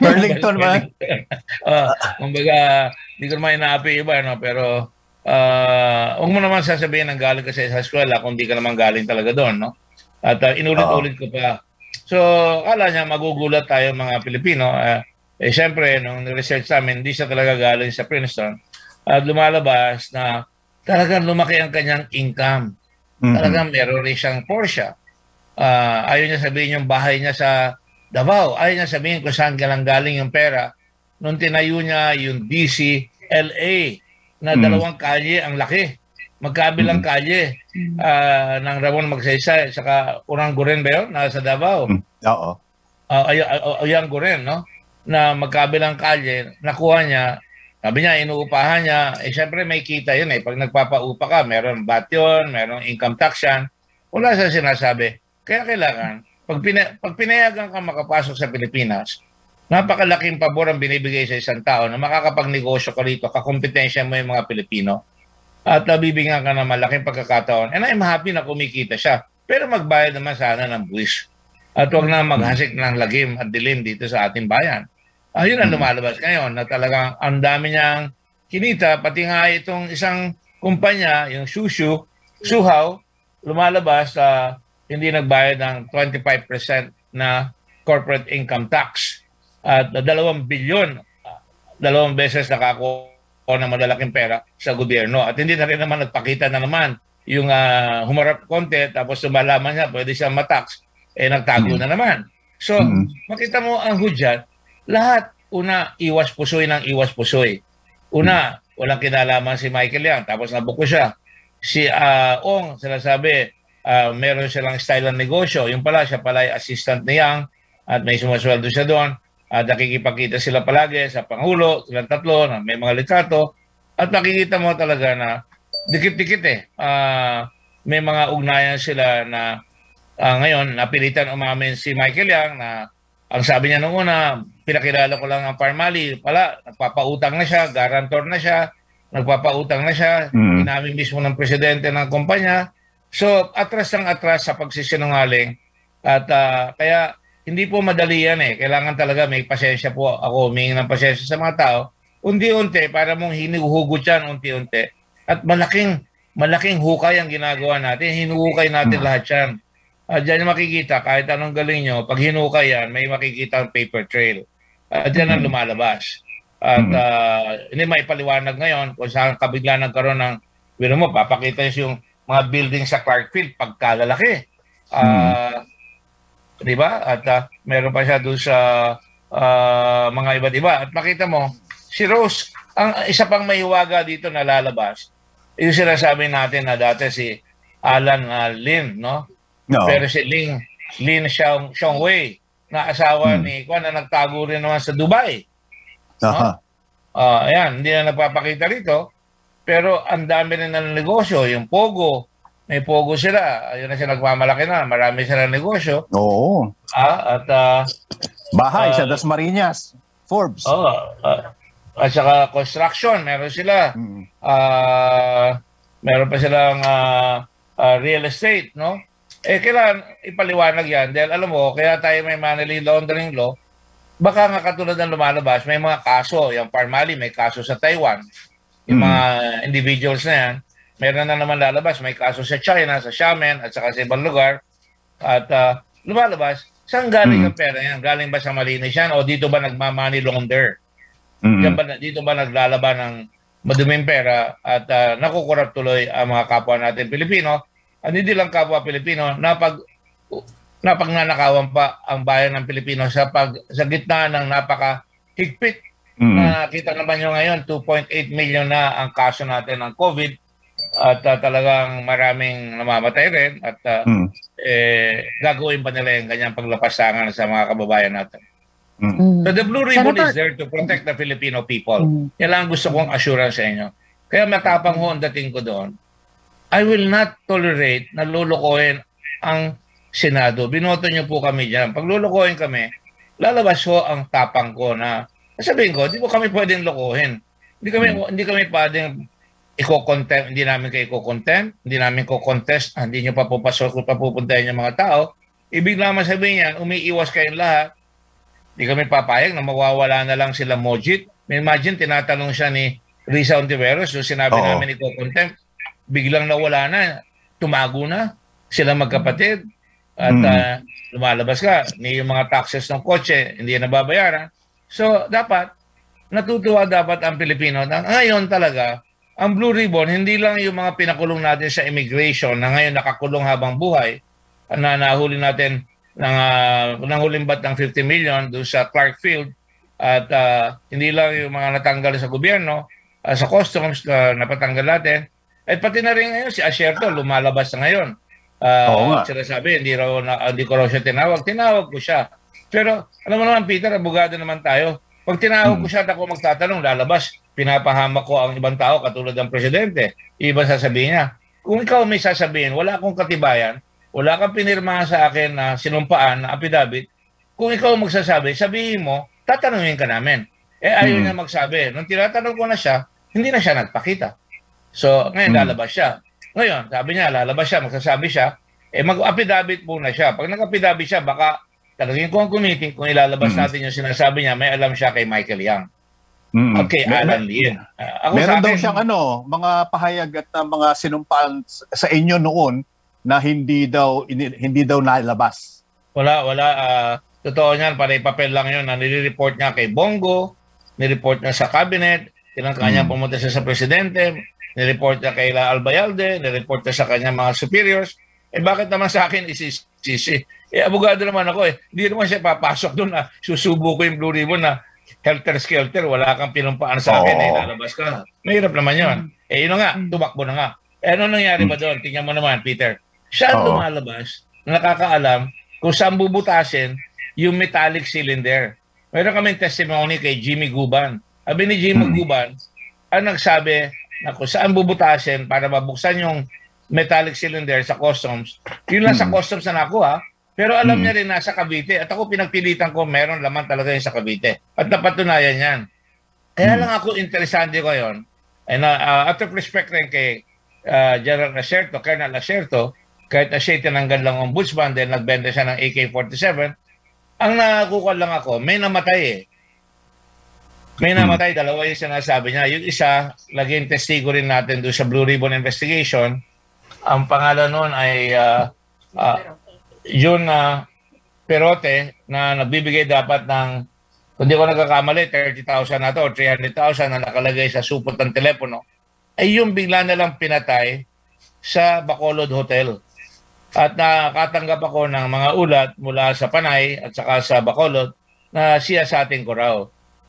Burlington ba? Ah, kumbaga, hindi ko naman inaapi iba, no? pero ah huwag mo naman sasabihin ng galing ka sa eskwela kung di ka naman galing talaga doon. No? At ah, inulit-ulit ko pa. So, kala niya magugulat tayo mga Pilipino. ah, eh, syempre, nung research namin, hindi siya talaga galing sa Princeton. At lumalabas na talagang lumaki ang kanyang income. Mhm. Talagang meron rin siyang Porsche. Ah, ayaw niya sabihin yung bahay niya sa Davao. Ayaw niya sabihin kung saan galang galing yung pera. Nung tinayo niya yung DC, LA, na Mm. dalawang kalye, ang laki. Magkabilang kalye ah, ng Ramon Magsaysay, saka Urang Guren ba yun? Nasa Davao. Oo. uh, ay, ay, Ayang Guren, no? Na magkabilang kalye, nakuha niya, sabi niya, inuupahan niya, eh syempre may kita yun eh. Pag nagpapaupa ka, meron bat yun, meron income tax yan. Wala sa sinasabi. Kaya kailangan, pag, pina, pag pinayagan ka makapasok sa Pilipinas, napakalaking pabor ang binibigay sa isang tao na makakapagnegosyo ka rito, kakompetensya mo yung mga Pilipino, at nabibigyan ka ng malaking pagkakataon. And I'm happy na kumikita siya. Pero magbayad naman sana ng buwis. At huwag na maghasik ng lagim at dilim dito sa ating bayan. Ayun ang lumalabas ngayon na talagang ang dami niyang kinita, pati nga itong isang kumpanya, yung Shushu, Suhaw, lumalabas sa hindi nagbayad ng 25% na corporate income tax. At dalawang bilyon, dalawang beses nakakuha ng malalaking pera sa gobyerno. At hindi na rin naman nagpakita na naman yung ah, humarap konti, tapos lumalaman niya, pwede siya matax, eh nagtago na naman. So, makita mo ang hudyat, lahat una iwas pusoy ng iwas pusoy. Una, walang kinalaman si Michael Yang, tapos nabuko siya. Si ah, Ong, sinasabi, ah, meron silang style ng negosyo. Yung pala, siya pala ay assistant ni Yang at may sumasweldo siya doon. At nakikipagkita sila palagi sa Pangulo, silang tatlo, na may mga litrato. At nakikita mo talaga na dikit-dikit eh. Ah, may mga ugnayan sila na ah, ngayon, napilitan umamin si Michael Yang na ang sabi niya nung una, pinakilala ko lang ang Parmali. Pala, nagpapautang na siya, guarantor na siya, nagpapautang na siya, Mm. inamin mismo ng presidente ng kumpanya. So, atras ng atras sa pagsisinungaling. At ah, kaya, hindi po madali yan eh. Kailangan talaga may pasensya po ako, humingi ng pasensya sa mga tao. Unti-unti, para mong hinuhugot yan, unti-unti. At malaking, malaking hukay ang ginagawa natin. Hinuhukay natin lahat yan. At dyan makikita, kahit anong galing nyo, pag hinukay yan, may makikita ang paper trail. At yan ang lumalabas. At ah, hindi may paliwanag ngayon kung saan kabigla nagkaroon ng, biro mo, papakita yung mga building sa Clarkfield pagkalalaki. Ah, Di ba? At ah, meron pa siya doon sa ah, mga iba't iba. At makita mo, si Rose, ang isa pang mahiwaga dito na lalabas, yung sinasabi natin na dati si Alan ah, Lin, no? No. Pero si Lin, Lin Xiong, Xiong Wei, na asawa ni Kwan na nagtago rin naman sa Dubai. Aha. Ah, ayan, hindi na nagpapakita rito. Pero ang dami rin ng negosyo. Yung Pogo, may Pogo sila. Ayun na siya nagmamalaki na. Marami sila negosyo. Oo. Ah, at ah, Bahay Ah, sa Dasmariñas. Forbes. oh, ah, at saka construction, meron sila. Ah, meron pa silang ah, ah, real estate, no? Eh, kailangan ipaliwanag yan. Dahil alam mo, kaya tayo may money laundering law, baka nga katulad ng lumalabas, may mga kaso. Yung Parmali, may kaso sa Taiwan. Yung Mm. mga individuals na yan, meron na naman lalabas. May kaso sa China, sa Xiamen, at saka sa ibang lugar. At ah, lumalabas, saan galing Mm. ang pera yan? Galing ba sa malinis yan? O dito ba nagmamoney launder? Mm. Diyan ba, dito ba naglalaban ng maduming pera at uh, nakukurap tuloy ang mga kapwa natin Pilipino at hindi lang kapwa Pilipino napag napagnanakawan pa ang bayan ng Pilipino sa pag sa gitna ng napaka higpit Mm. na kita naman nyo ngayon 2.8 million na ang kaso natin ng COVID at uh, talagang maraming namamatay rin at uh, Mm. eh, gagawin pa nila yung ganyang paglapastangan sa mga kababayan natin. Mm. So the Blue Ribbon Senator- is there to protect the Filipino people. Yan lang ang gusto kong assurance sa inyo. Kaya matapang ho ang dating ko doon. I will not tolerate na lulukohin ang Senado. Binoto niyo po kami dyan. Pag lulukohin kami, lalabas ho ang tapang ko na sabihin ko, di po kami pwedeng lokohin. Hindi kami, hindi kami pwedeng i-contempt, hindi namin kayo i-contempt, hindi namin ko-contest, ah, hindi nyo pa pupasok kung papupuntahin yung mga tao. Ibig naman sabihin yan, umiiwas kayong lahat, hindi kami papayag na mawawala na lang sila Mojit. Imagine, tinatanong siya ni Risa Ontiveros, yung sinabi Oo. namin i-contempt, biglang nawala na, tumago na, sila magkapatid, at Mm. ah, lumalabas ka, ni yung mga taxes ng kotse, hindi na nababayaran. So, dapat, natutuwa dapat ang Pilipino na ngayon talaga, ang Blue Ribbon, hindi lang yung mga pinakulong natin sa immigration na ngayon nakakulong habang buhay, na nahuli natin ng, uh, ng huling bat ng 50 million doon sa Clarkfield at ah, hindi lang yung mga natanggal sa gobyerno, ah, sa customs na napatanggal natin, at pati na rin ngayon si Asherto lumalabas na ngayon. Ah, Oo nga. Sinasabi, hindi, raw na, hindi ko raw siya tinawag. Tinawag ko siya. Pero alam mo naman Peter, abogado naman tayo. Pag tinawag ko siya at ako magtatanong, lalabas, pinapahamak ko ang ibang tao katulad ng presidente. Iba sasabihin niya. Kung ikaw may sasabihin, wala akong katibayan, wala kang pinirmahan sa akin na sinumpaan na affidavit, kung ikaw magsasabi, sabihin mo, tatanungin ka namin. Eh ayaw Hmm. niya magsabi. Nung tinatanong ko na siya, hindi na siya nagpakita. So, ngayon Hmm. lalabas siya. Ngayon, sabi niya, lalabas siya, magsasabi siya, eh mag-affidavit muna siya. Pag nag-affidavit siya, baka talagin ko ang committee kung ilalabas Hmm. natin yung sinasabi niya, may alam siya kay Michael Young. Mm. Okay, Mer- Alan Lin. Ah, ako Meron sa daw akin, siyang ano, mga pahayag at uh, mga sinumpaan sa inyo noon na hindi daw ini- hindi daw nalabas. Wala, wala. ah, totoo niyan, para papel lang yun na nire-report niya kay Bongo, nire-report niya sa cabinet, tinangka niya Mm. pumunta siya sa presidente, nire-report niya kay La Albayalde, nire-report niya sa kanyang mga superiors. Eh bakit naman sa akin isisisi? Eh abogado naman ako eh. Hindi naman siya papasok doon na susubo ko yung Blue Ribbon na helter-skelter, wala kang pinumpaan sa akin, Oo. eh, lalabas ka. Mahirap naman yun. Eh, yun nga, tumakbo na nga. Eh, ano nangyari ba doon? Tingnan mo naman, Peter. Siya Oo. lumalabas, nakakaalam kung saan bubutasin yung metallic cylinder. Meron kaming testimony kay Jimmy Guban. Sabi ni Jimmy Guban, ang nagsabi na kung saan bubutasin para mabuksan yung metallic cylinder sa customs, yun lang sa customs na nakuha. Pero alam niya rin nasa Cavite. At ako pinagpilitan ko, meron laman talaga yun sa Cavite. At napatunayan yan. Kaya lang ako interesante ko yun. And uh, uh, out of respect rin kay uh, General Acerto, Colonel Acerto, kahit na siya tinanggal lang ombudsman, then nagbenta siya ng AK-47, ang nakukal lang ako, may namatay eh. May namatay, dalawa yung sinasabi niya. Yung isa, laging testigo rin natin doon sa Blue Ribbon Investigation. Ang pangalan noon ay uh, uh, yun na Perote na nagbibigay dapat ng kung di ko nagkakamali, 30,000 na to o 300,000 na nakalagay sa supot ng telepono, ay yung bigla na lang pinatay sa Bacolod Hotel. At nakatanggap ako ng mga ulat mula sa Panay at saka sa Bacolod na siya sa ating ko raw.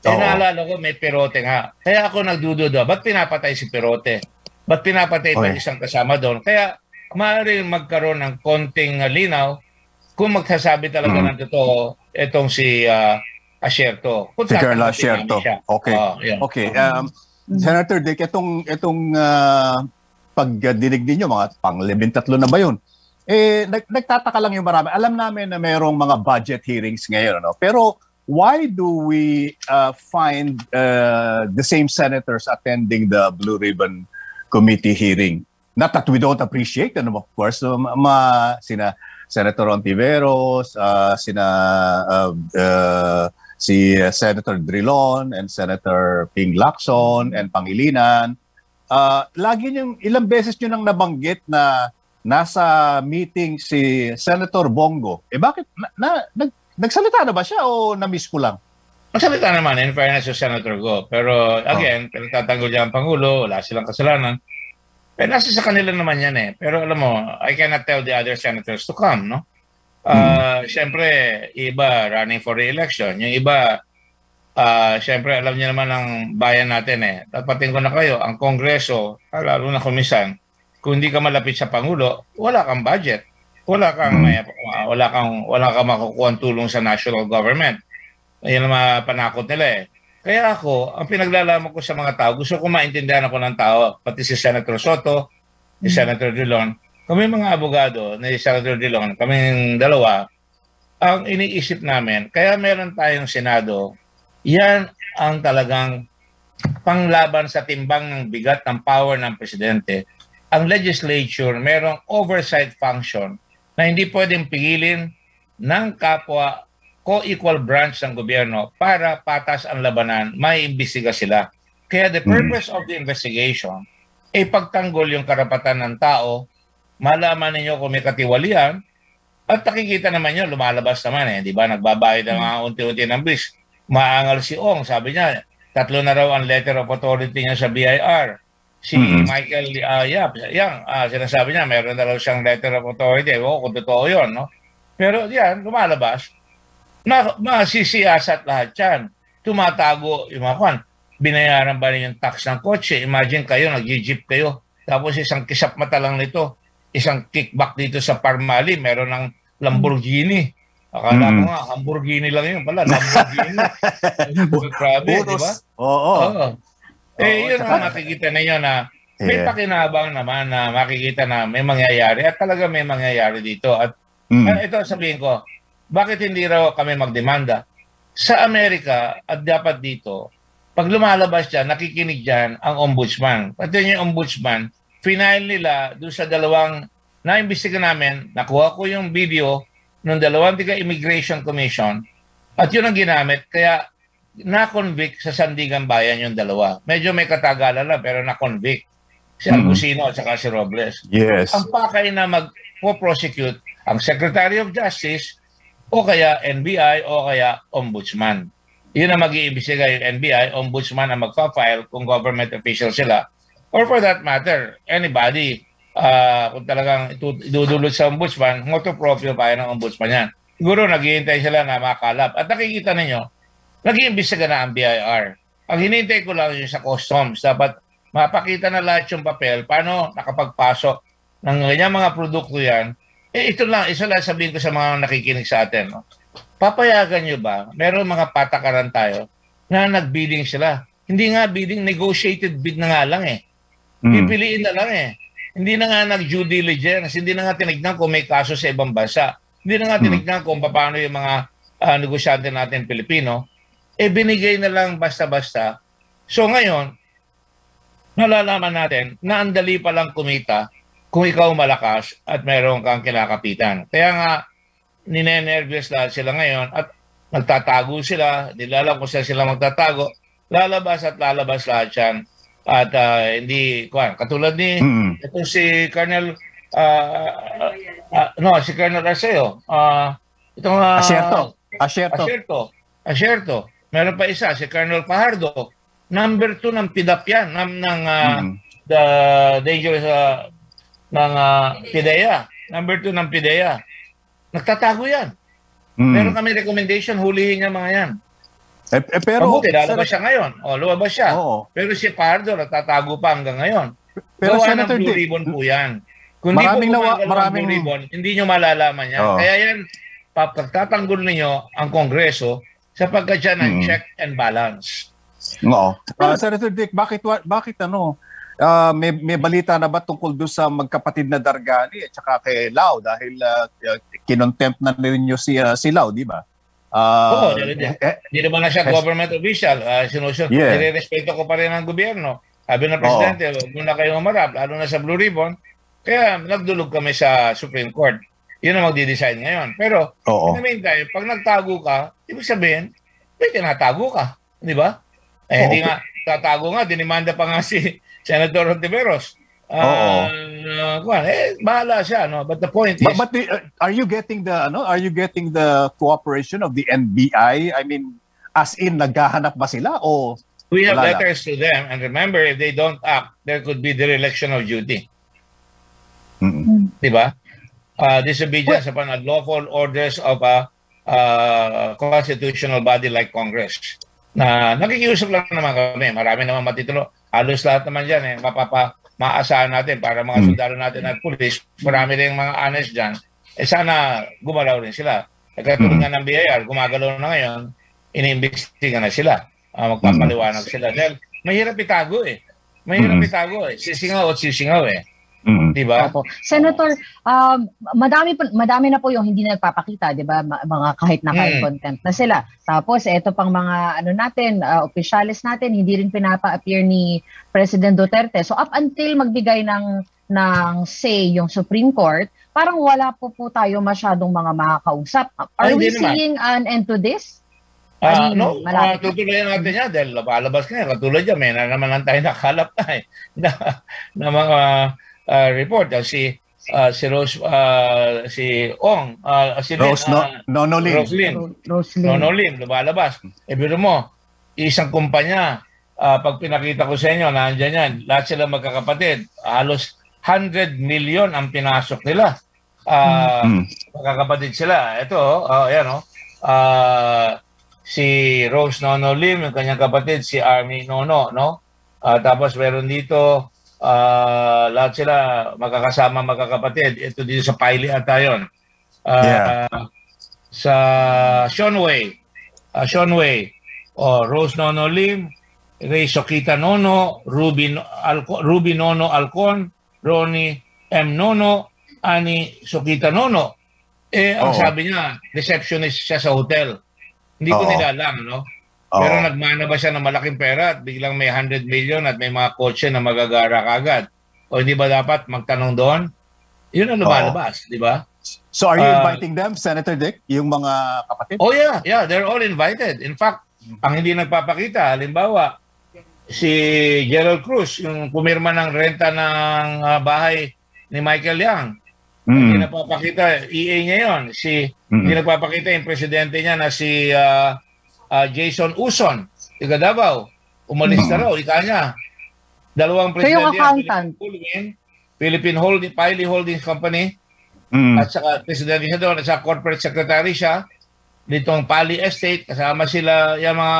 Eh naalala ko may Perote nga. Kaya ako nagdududa, ba't pinapatay si Perote? Ba't pinapatay ng Okay. isang kasama doon? Kaya maaaring magkaroon ng konting uh, linaw kung magsasabi talaga Mm. ng totoo itong si uh, Asierto. Kung Si Asierto. siya. Okay. Yun. Okay. Um, Senator Dick, itong, itong ah, pagdinig ninyo, mga pang tatlo na ba yun? Eh, nag, nagtataka lang yung marami. Alam namin na mayroong mga budget hearings ngayon. Ano? Pero why do we uh, find uh, the same senators attending the Blue Ribbon Committee hearing? Not that we don't appreciate them, of course. So, ma, sina Senator Ontiveros, uh, sina uh, uh, si uh, Senator Drilon and Senator Ping Lacson and Pangilinan. Uh, lagi niyong, ilang beses niyo nang nabanggit na nasa meeting si Senator Bongo. Eh bakit, na, na, nag, nagsalita na ba siya o na-miss ko lang? Magsalita naman, in fairness to Senator Go. Pero again, oh. pinagtatanggol niya ang Pangulo, wala silang kasalanan. Pero nasa sa kanila naman yan eh. Pero alam mo, I cannot tell the other senators to come, no? Uh, Siyempre, iba running for re-election. Yung iba, uh, siyempre, alam niyo naman ang bayan natin eh. Tapatin ko na kayo, ang Kongreso, lalo na kumisan, kung hindi ka malapit sa Pangulo, wala kang budget. Wala kang, may, wala kang, wala kang makukuha tulong sa national government. Yan ang mga panakot nila eh. Kaya ako, ang pinaglalaman ko sa mga tao, gusto ko maintindihan ako ng tao, pati si Senator Soto, si Senator Dillon, kami mga abogado ni Senator Dillon, kaming dalawa, ang iniisip namin, kaya meron tayong Senado, yan ang talagang panglaban sa timbang ng bigat ng power ng presidente. Ang legislature merong oversight function na hindi pwedeng pigilin ng kapwa co-equal branch ng gobyerno para patas ang labanan, may imbestiga sila. Kaya the purpose of the investigation ay pagtanggol yung karapatan ng tao, malaman ninyo kung may katiwalian, at nakikita naman nyo, lumalabas naman eh, di ba? Nagbabayad ng mga unti-unti ng bis. Maangal si Ong, sabi niya, tatlo na raw ang letter of authority niya sa BIR. Si Mhm. Michael uh, Yap, yan, ah, sinasabi niya, meron na raw siyang letter of authority. Oo, kung totoo yun, no? Pero yan, lumalabas. Ma masisiyasat lahat yan. Tumatago yung mga kwan. Binayaran ba rin yung tax ng kotse? Imagine kayo, nag-jeep kayo. Tapos isang kisap mata lang nito. Isang kickback dito sa Parmali, meron ng Lamborghini. Akala Mm. nga, Lamborghini lang yun pala. Lamborghini. Grabe, di ba? Oo. Oo. Eh, Oo, yun ang makikita ninyo na may Yeah. pakinabang naman na makikita na may mangyayari at talaga may mangyayari dito. At Mm. Ah, ito sabihin ko, bakit hindi raw kami magdemanda? Sa Amerika at dapat dito, pag lumalabas dyan, nakikinig dyan ang ombudsman. Pati yung ombudsman, final nila doon sa dalawang naimbestiga namin, nakuha ko yung video ng dalawang tiga Immigration Commission at yun ang ginamit. Kaya na-convict sa Sandigan Bayan yung dalawa. Medyo may katagalan lang pero na-convict. Si Mhm. Algusino at saka si Robles. Yes. Ang pakay na mag-prosecute ang Secretary of Justice o kaya NBI o kaya Ombudsman. Yun ang mag-iimbestiga yung NBI, Ombudsman ang magpa-file kung government official sila. Or for that matter, anybody, uh, kung talagang idudulot sa Ombudsman, moto proprio pa ng Ombudsman yan. Siguro naghihintay sila na makalap. At nakikita ninyo, nag-iimbestiga na ang BIR. Ang hinintay ko lang yung sa customs. Dapat mapakita na lahat yung papel, paano nakapagpasok ng ganyan mga produkto yan. Eh, ito lang, isa lang sabihin ko sa mga nakikinig sa atin. No? Papayagan nyo ba, meron mga patakaran tayo na nag-bidding sila. Hindi nga bidding, negotiated bid na nga lang eh. Mm. Pipiliin na lang eh. Hindi na nga nag-due diligence, hindi na nga tinignan kung may kaso sa ibang bansa. Hindi na nga Mm. tinignan kung paano yung mga ah, negosyante natin Pilipino. Eh binigay na lang basta-basta. So ngayon, nalalaman natin na ang dali palang kumita kung ikaw malakas at meron kang kinakapitan. Kaya nga, ninenervyos lahat sila ngayon at nagtatago sila, nilalam kung saan sila magtatago, lalabas at lalabas lahat yan. At ah, hindi, kuwan, katulad ni, Mm. ito si Colonel, ah, ah, no, si Colonel Arceo, ah, itong, ah, Asyerto. Asyerto. Asyerto. Asyerto. Meron pa isa, si Colonel Pajardo. Number two ng PIDAP yan, ng, ng ah, Mm. the dangerous uh, ng ah, PIDEA. Number two ng PIDEA. Nagtatago yan. Mm. Meron kami recommendation, hulihin niya mga yan. Eh, eh, pero, Mabuti, lalabas siya ngayon. O, lumabas siya. Oo. Pero si Pardo, nagtatago pa hanggang ngayon. Pero Gawa Senator ng Blue Ribbon po yan. Kung di maraming po nawa- maraming- Blue Ribbon, hindi nyo malalaman yan. Oo. Kaya yan, pagtatanggol ninyo ang Kongreso sapagkat yan ang Mm. check and balance. Oo. Ah, Senator Dick, bakit bakit ano ah, may may balita na ba tungkol doon sa magkapatid na Dargani at saka kay Lau dahil uh, kinontempt na ninyo si uh, si Lau, di ba? Ah, Oo, hindi, hindi. eh, Hindi naman na siya government official. Uh, sinusunod, Yeah. nire-respeto ko pa rin ang gobyerno. Sabi ng presidente, huwag muna kayong umarap, lalo na sa Blue Ribbon. Kaya nagdulog kami sa Supreme Court. Yun ang magdi-decide ngayon. Pero, Oo. in the meantime, pag nagtago ka, ibig sabihin, may tinatago ka. Di ba? Eh, hindi nga, tatago nga, dinimanda pa nga si Senator Ontiveros. Oo. Uh, kuwan, eh, bahala siya, no? But the point is, But, but the, uh, are you getting the ano? Are you getting the cooperation of the NBI? I mean, as in naghahanap ba sila o We have letters to them, and remember, if they don't act, there could be dereliction of duty. Di ba? Uh, disobedience upon unlawful orders of a uh, constitutional body like Congress. Na nakikiusap lang naman kami. Marami naman matitulo. Halos lahat naman dyan eh. Mapapa, maasahan natin para mga sundalo natin at pulis. Marami rin mga honest dyan. Eh sana gumalaw rin sila. Eh, katulad nga ng BIR, gumagalaw na ngayon, iniimbestiga na sila. Ah, magpapaliwanag sila. Dahil mahirap itago eh. Mahirap itago eh. Sisingaw at sisingaw eh. Di ba? Opo. Senator, um, madami po, madami na po yung hindi nagpapakita, 'di ba? Mga kahit naka-contempt na sila. Tapos ito pang mga ano natin, uh, opisyalis natin hindi rin pinapa-appear ni President Duterte. So up until magbigay ng ng say yung Supreme Court, parang wala po po tayo masyadong mga makakausap. Ay, Are we hindi naman. seeing an end to this? Ah, I mean, no, uh, malapit na. tutuloyan natin yan dahil lalabas ka yan. Katulad yan, may na naman lang tayo nakalap na eh, na, na mga ah, report. Ah, si ah, si Rose, ah, si Ong, ah, si Lin, Rose no, ah, Nonolin. Roslyn. Roslyn. Nonolim, lumalabas. E biro mo, isang kumpanya, ah, pag pinakita ko sa inyo, nandiyan yan, lahat sila magkakapatid, halos 100 million ang pinasok nila. Ah, Mm. Magkakapatid sila. Ito, oh, ayan oh. Ah, si Rose Nono Lim, yung kanyang kapatid, si Army Nono, no? Ah, tapos meron dito, ah, lahat sila magkakasama magkakapatid. Ito dito sa Pili ata yun. Ah, Yeah. Sa Seanway, ah, Seanway, oh, Rose Nono Lim, Ray Sokita Nono, Ruby, Alco, Ruby Nono Alcon, Ronnie M. Nono, Ani Sokita Nono. Eh, ang Oo. sabi niya, receptionist siya sa hotel. Hindi ko Oo. nilalang, no? Oo. Pero nagmana ba siya ng malaking pera at biglang may 100 million at may mga kotse na magagara kagad? O hindi ba dapat magtanong doon? Yun ang lumalabas, di ba? So are you Ah, inviting them, Senator Dick, yung mga kapatid? Oh yeah, yeah, they're all invited. In fact, ang hindi nagpapakita, halimbawa, si Gerald Cruz, yung pumirma ng renta ng ah, bahay ni Michael Yang. Hindi Mm. nagpapakita, EA niya yon. Si, Mm. Hindi nagpapakita yung presidente niya na si ah, ah, Jason Uson, tiga Davao. Umalis na raw, ika niya. Dalawang So yung presidente accountant, Philippine, Philippine Holding, Piley Holdings Company, Mm. at saka presidente siya doon, at saka corporate secretary siya. ditong Pali Estate, kasama sila yung mga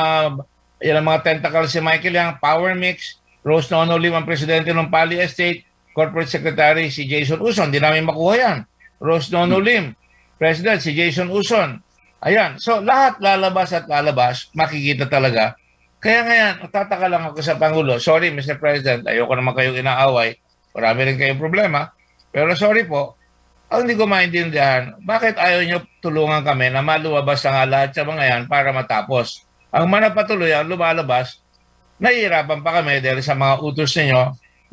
yan ang mga tentacles si Michael Yang, Power Mix, Rose Nono Lim ang presidente ng Pali Estate, Corporate Secretary si Jason Uson, di namin makuha yan. Rose Nono Lim, President si Jason Uson. Ayan, so lahat lalabas at lalabas, makikita talaga. Kaya ngayon, tataka lang ako sa Pangulo. Sorry, Mr. President, ayoko naman kayong inaaway. Marami rin kayong problema. Pero sorry po, ang hindi ko maintindihan, bakit ayaw nyo tulungan kami na maluwabas na nga lahat sa mga yan para matapos? Ang manapatuloy ang lumalabas, nahihirapan pa kami dahil sa mga utos ninyo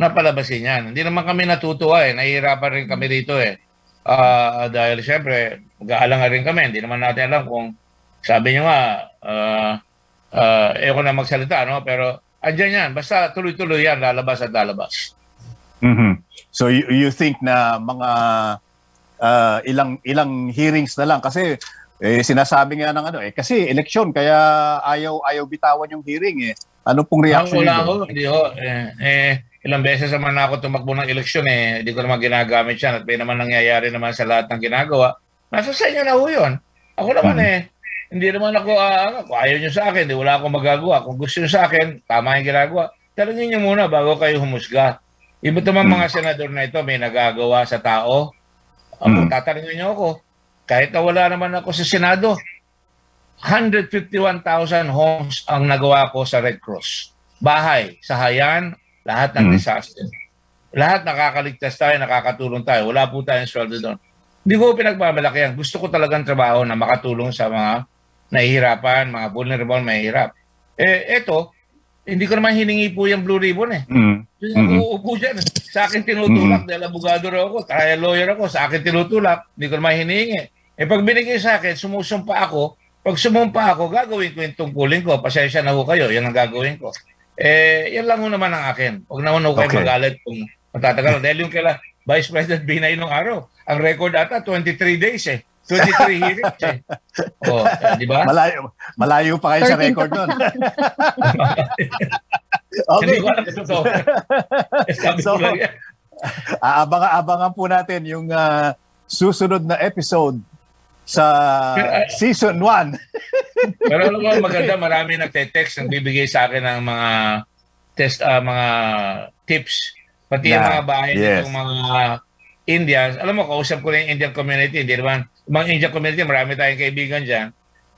na palabasin yan. Hindi naman kami natutuwa eh. Nahihirapan rin kami dito eh. Ah, dahil syempre, mag-aalanga rin kami. Hindi naman natin alam kung sabi nyo nga, uh, uh, ayoko na magsalita, no? pero andyan yan. Basta tuloy-tuloy yan, lalabas at lalabas. Mhm. So you, you think na mga uh, ilang ilang hearings na lang kasi eh, sinasabi nga ng ano eh kasi eleksyon kaya ayaw ayaw bitawan yung hearing eh. Ano pong reaction Wala niyo? ako, hindi ho. Eh, eh, ilang beses naman ako tumakbo ng eleksyon eh. Hindi ko naman ginagamit yan at may naman nangyayari naman sa lahat ng ginagawa. Nasa sa inyo na ho yun. Ako naman Hmm. eh, hindi naman ako, uh, kung ayaw nyo sa akin, di wala akong magagawa. Kung gusto nyo sa akin, tama yung ginagawa. Tanungin nyo muna bago kayo humusga. Iba naman Hmm. mga senador na ito may nagagawa sa tao. Ako, Hmm. tatanungin nyo ako, kahit na wala naman ako sa Senado, 151,000 homes ang nagawa ko sa Red Cross. Bahay, sahayan, lahat ng Mm. disaster. Lahat nakakaligtas tayo, nakakatulong tayo. Wala po tayong sweldo doon. Hindi ko pinagmamalaki yan. Gusto ko talagang trabaho na makatulong sa mga nahihirapan, mga vulnerable, mahihirap. Eh, eto, hindi ko naman hiningi po yung Blue Ribbon eh. Mm. Yung ako uupo dyan. Sa akin tinutulak dahil abogado raw ako, trial lawyer ako, sa akin tinutulak, hindi ko naman hiningi. Eh pag binigay sa akin, sumusumpa ako, pag sumumpa ako, gagawin ko yung tungkulin ko, pasensya na ho kayo, yan ang gagawin ko. Eh, yan lang naman ang akin. Huwag naman kayo Okay. magalit kung matatagal. dahil yung kila Vice President Binay nung araw, ang record ata 23 days eh. 23 hearings eh. Oh, eh, di ba? Malayo, malayo pa kayo sa 13 record nun. Hindi ko alam totoo. Sabi So, ko lang yan. Aabangan-abangan po natin yung ah, susunod na episode sa season 1. Pero alam mo, maganda, marami nagte-text, nagbibigay sa akin ng mga test, ah, mga tips. Pati yung Yeah, mga bahay yes. nitong mga Indians. Alam mo, kausap ko na yung Indian community. Hindi naman, yung mga Indian community, marami tayong kaibigan dyan.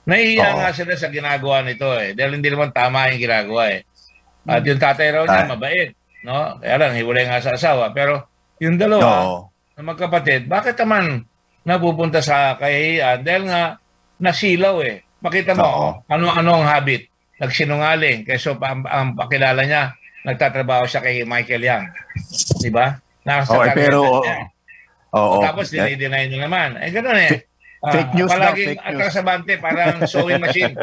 Nahihiya nga sila sa ginagawa nito eh. Dahil hindi naman tama yung ginagawa eh. At yung tatay raw niya, Ah. mabait. No? Kaya lang, hiwalay nga sa asawa. Pero yung dalawa, Oo. na magkapatid, bakit naman napupunta sa kahihiyan? Dahil nga, nasilaw eh. Makita mo, Oo. ano-ano ang habit. Nagsinungaling. Kaya pa, ang, ang pakilala niya, nagtatrabaho siya kay Michael Yang. Di ba? Nasa Okay, pero- niya. Oo. Tapos dinay-deny niyo naman. Eh, ganun eh. Ah, fake news palaging fake news. atrasabante, parang sewing machine.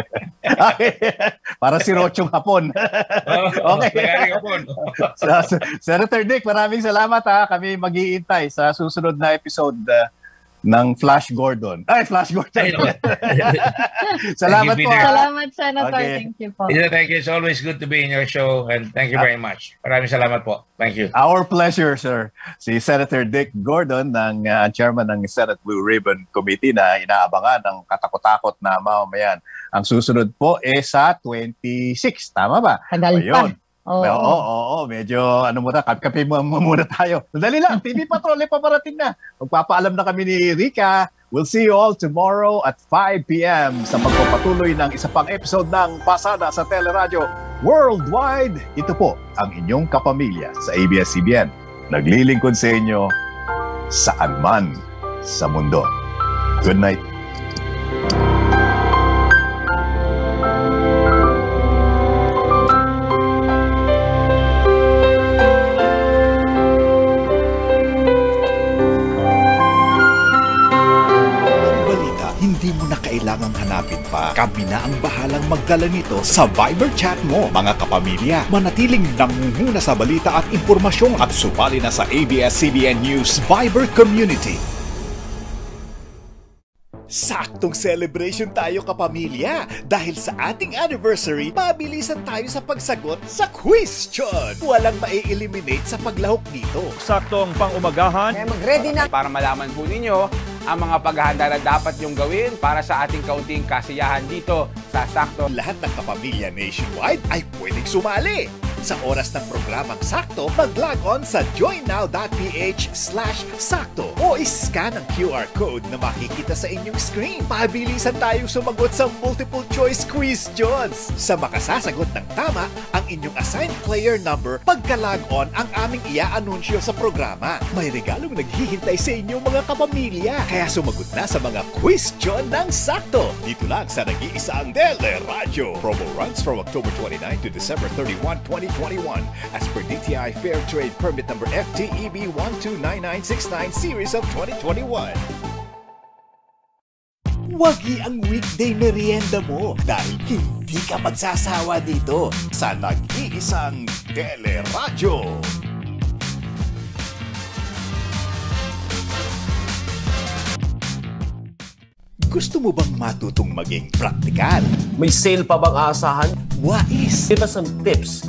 Para si Rochong Hapon. okay. Sa- Senator Dick, maraming salamat ha. Kami mag-iintay sa susunod na episode uh, ng Flash Gordon. Ay, Flash Gordon. salamat po. Ha. Salamat, Senator. Okay. Thank you po. Thank you. It's always good to be in your show and thank you very much. Maraming salamat po. Thank you. Our pleasure, sir. Si Senator Dick Gordon, ng uh, chairman ng Senate Blue Ribbon Committee na inaabangan ng katakot-takot na mamamayan. Ang susunod po eh sa 26. Tama ba? Tagal pa. Oo. Oo, oo, oo, medyo ano muna, mo muna tayo. Dali lang, TV Patrol paparating na. Magpapaalam na kami ni Rika. We'll see you all tomorrow at 5 p.m. sa pagpapatuloy ng isa pang episode ng Pasada sa Teleradyo Worldwide. Ito po ang inyong kapamilya sa ABS-CBN. Naglilingkod sa inyo saan man sa mundo. Good night. Kami na ang bahalang magdala nito sa Viber chat mo. Mga kapamilya, manatiling nangunguna sa balita at impormasyon at sumali na sa ABS-CBN News Viber Community. Saktong celebration tayo kapamilya dahil sa ating anniversary, mabilisan tayo sa pagsagot sa question. Walang mai-eliminate sa paglahok dito. Saktong pang-umagahan. Kaya mag-ready na. Para malaman po ninyo ang mga paghahanda na dapat niyong gawin para sa ating kaunting kasiyahan dito sa Sakto. Lahat ng kapamilya nationwide ay pwedeng sumali. Sa oras ng programang sakto, mag-log on sa joinnow.ph slash sakto o iscan ang QR code na makikita sa inyong screen. Pabilisan tayong sumagot sa multiple choice Jones. Sa makasasagot ng tama, ang inyong assigned player number pagka-log on ang aming ia-anunsyo sa programa. May regalong naghihintay sa inyong mga kapamilya. Kaya sumagot na sa mga John ng sakto. Dito lang sa nag-iisang Tele Radio. Promo runs from October 29 to December 31, 2021 as per DTI Fair Trade Permit number FTEB 129969 series of 2021. Wagi ang weekday merienda mo dahil hindi ka magsasawa dito sa nag-iisang Teleradyo. Gusto mo bang matutong maging praktikal? May sale pa bang aasahan? Wais! Give us some tips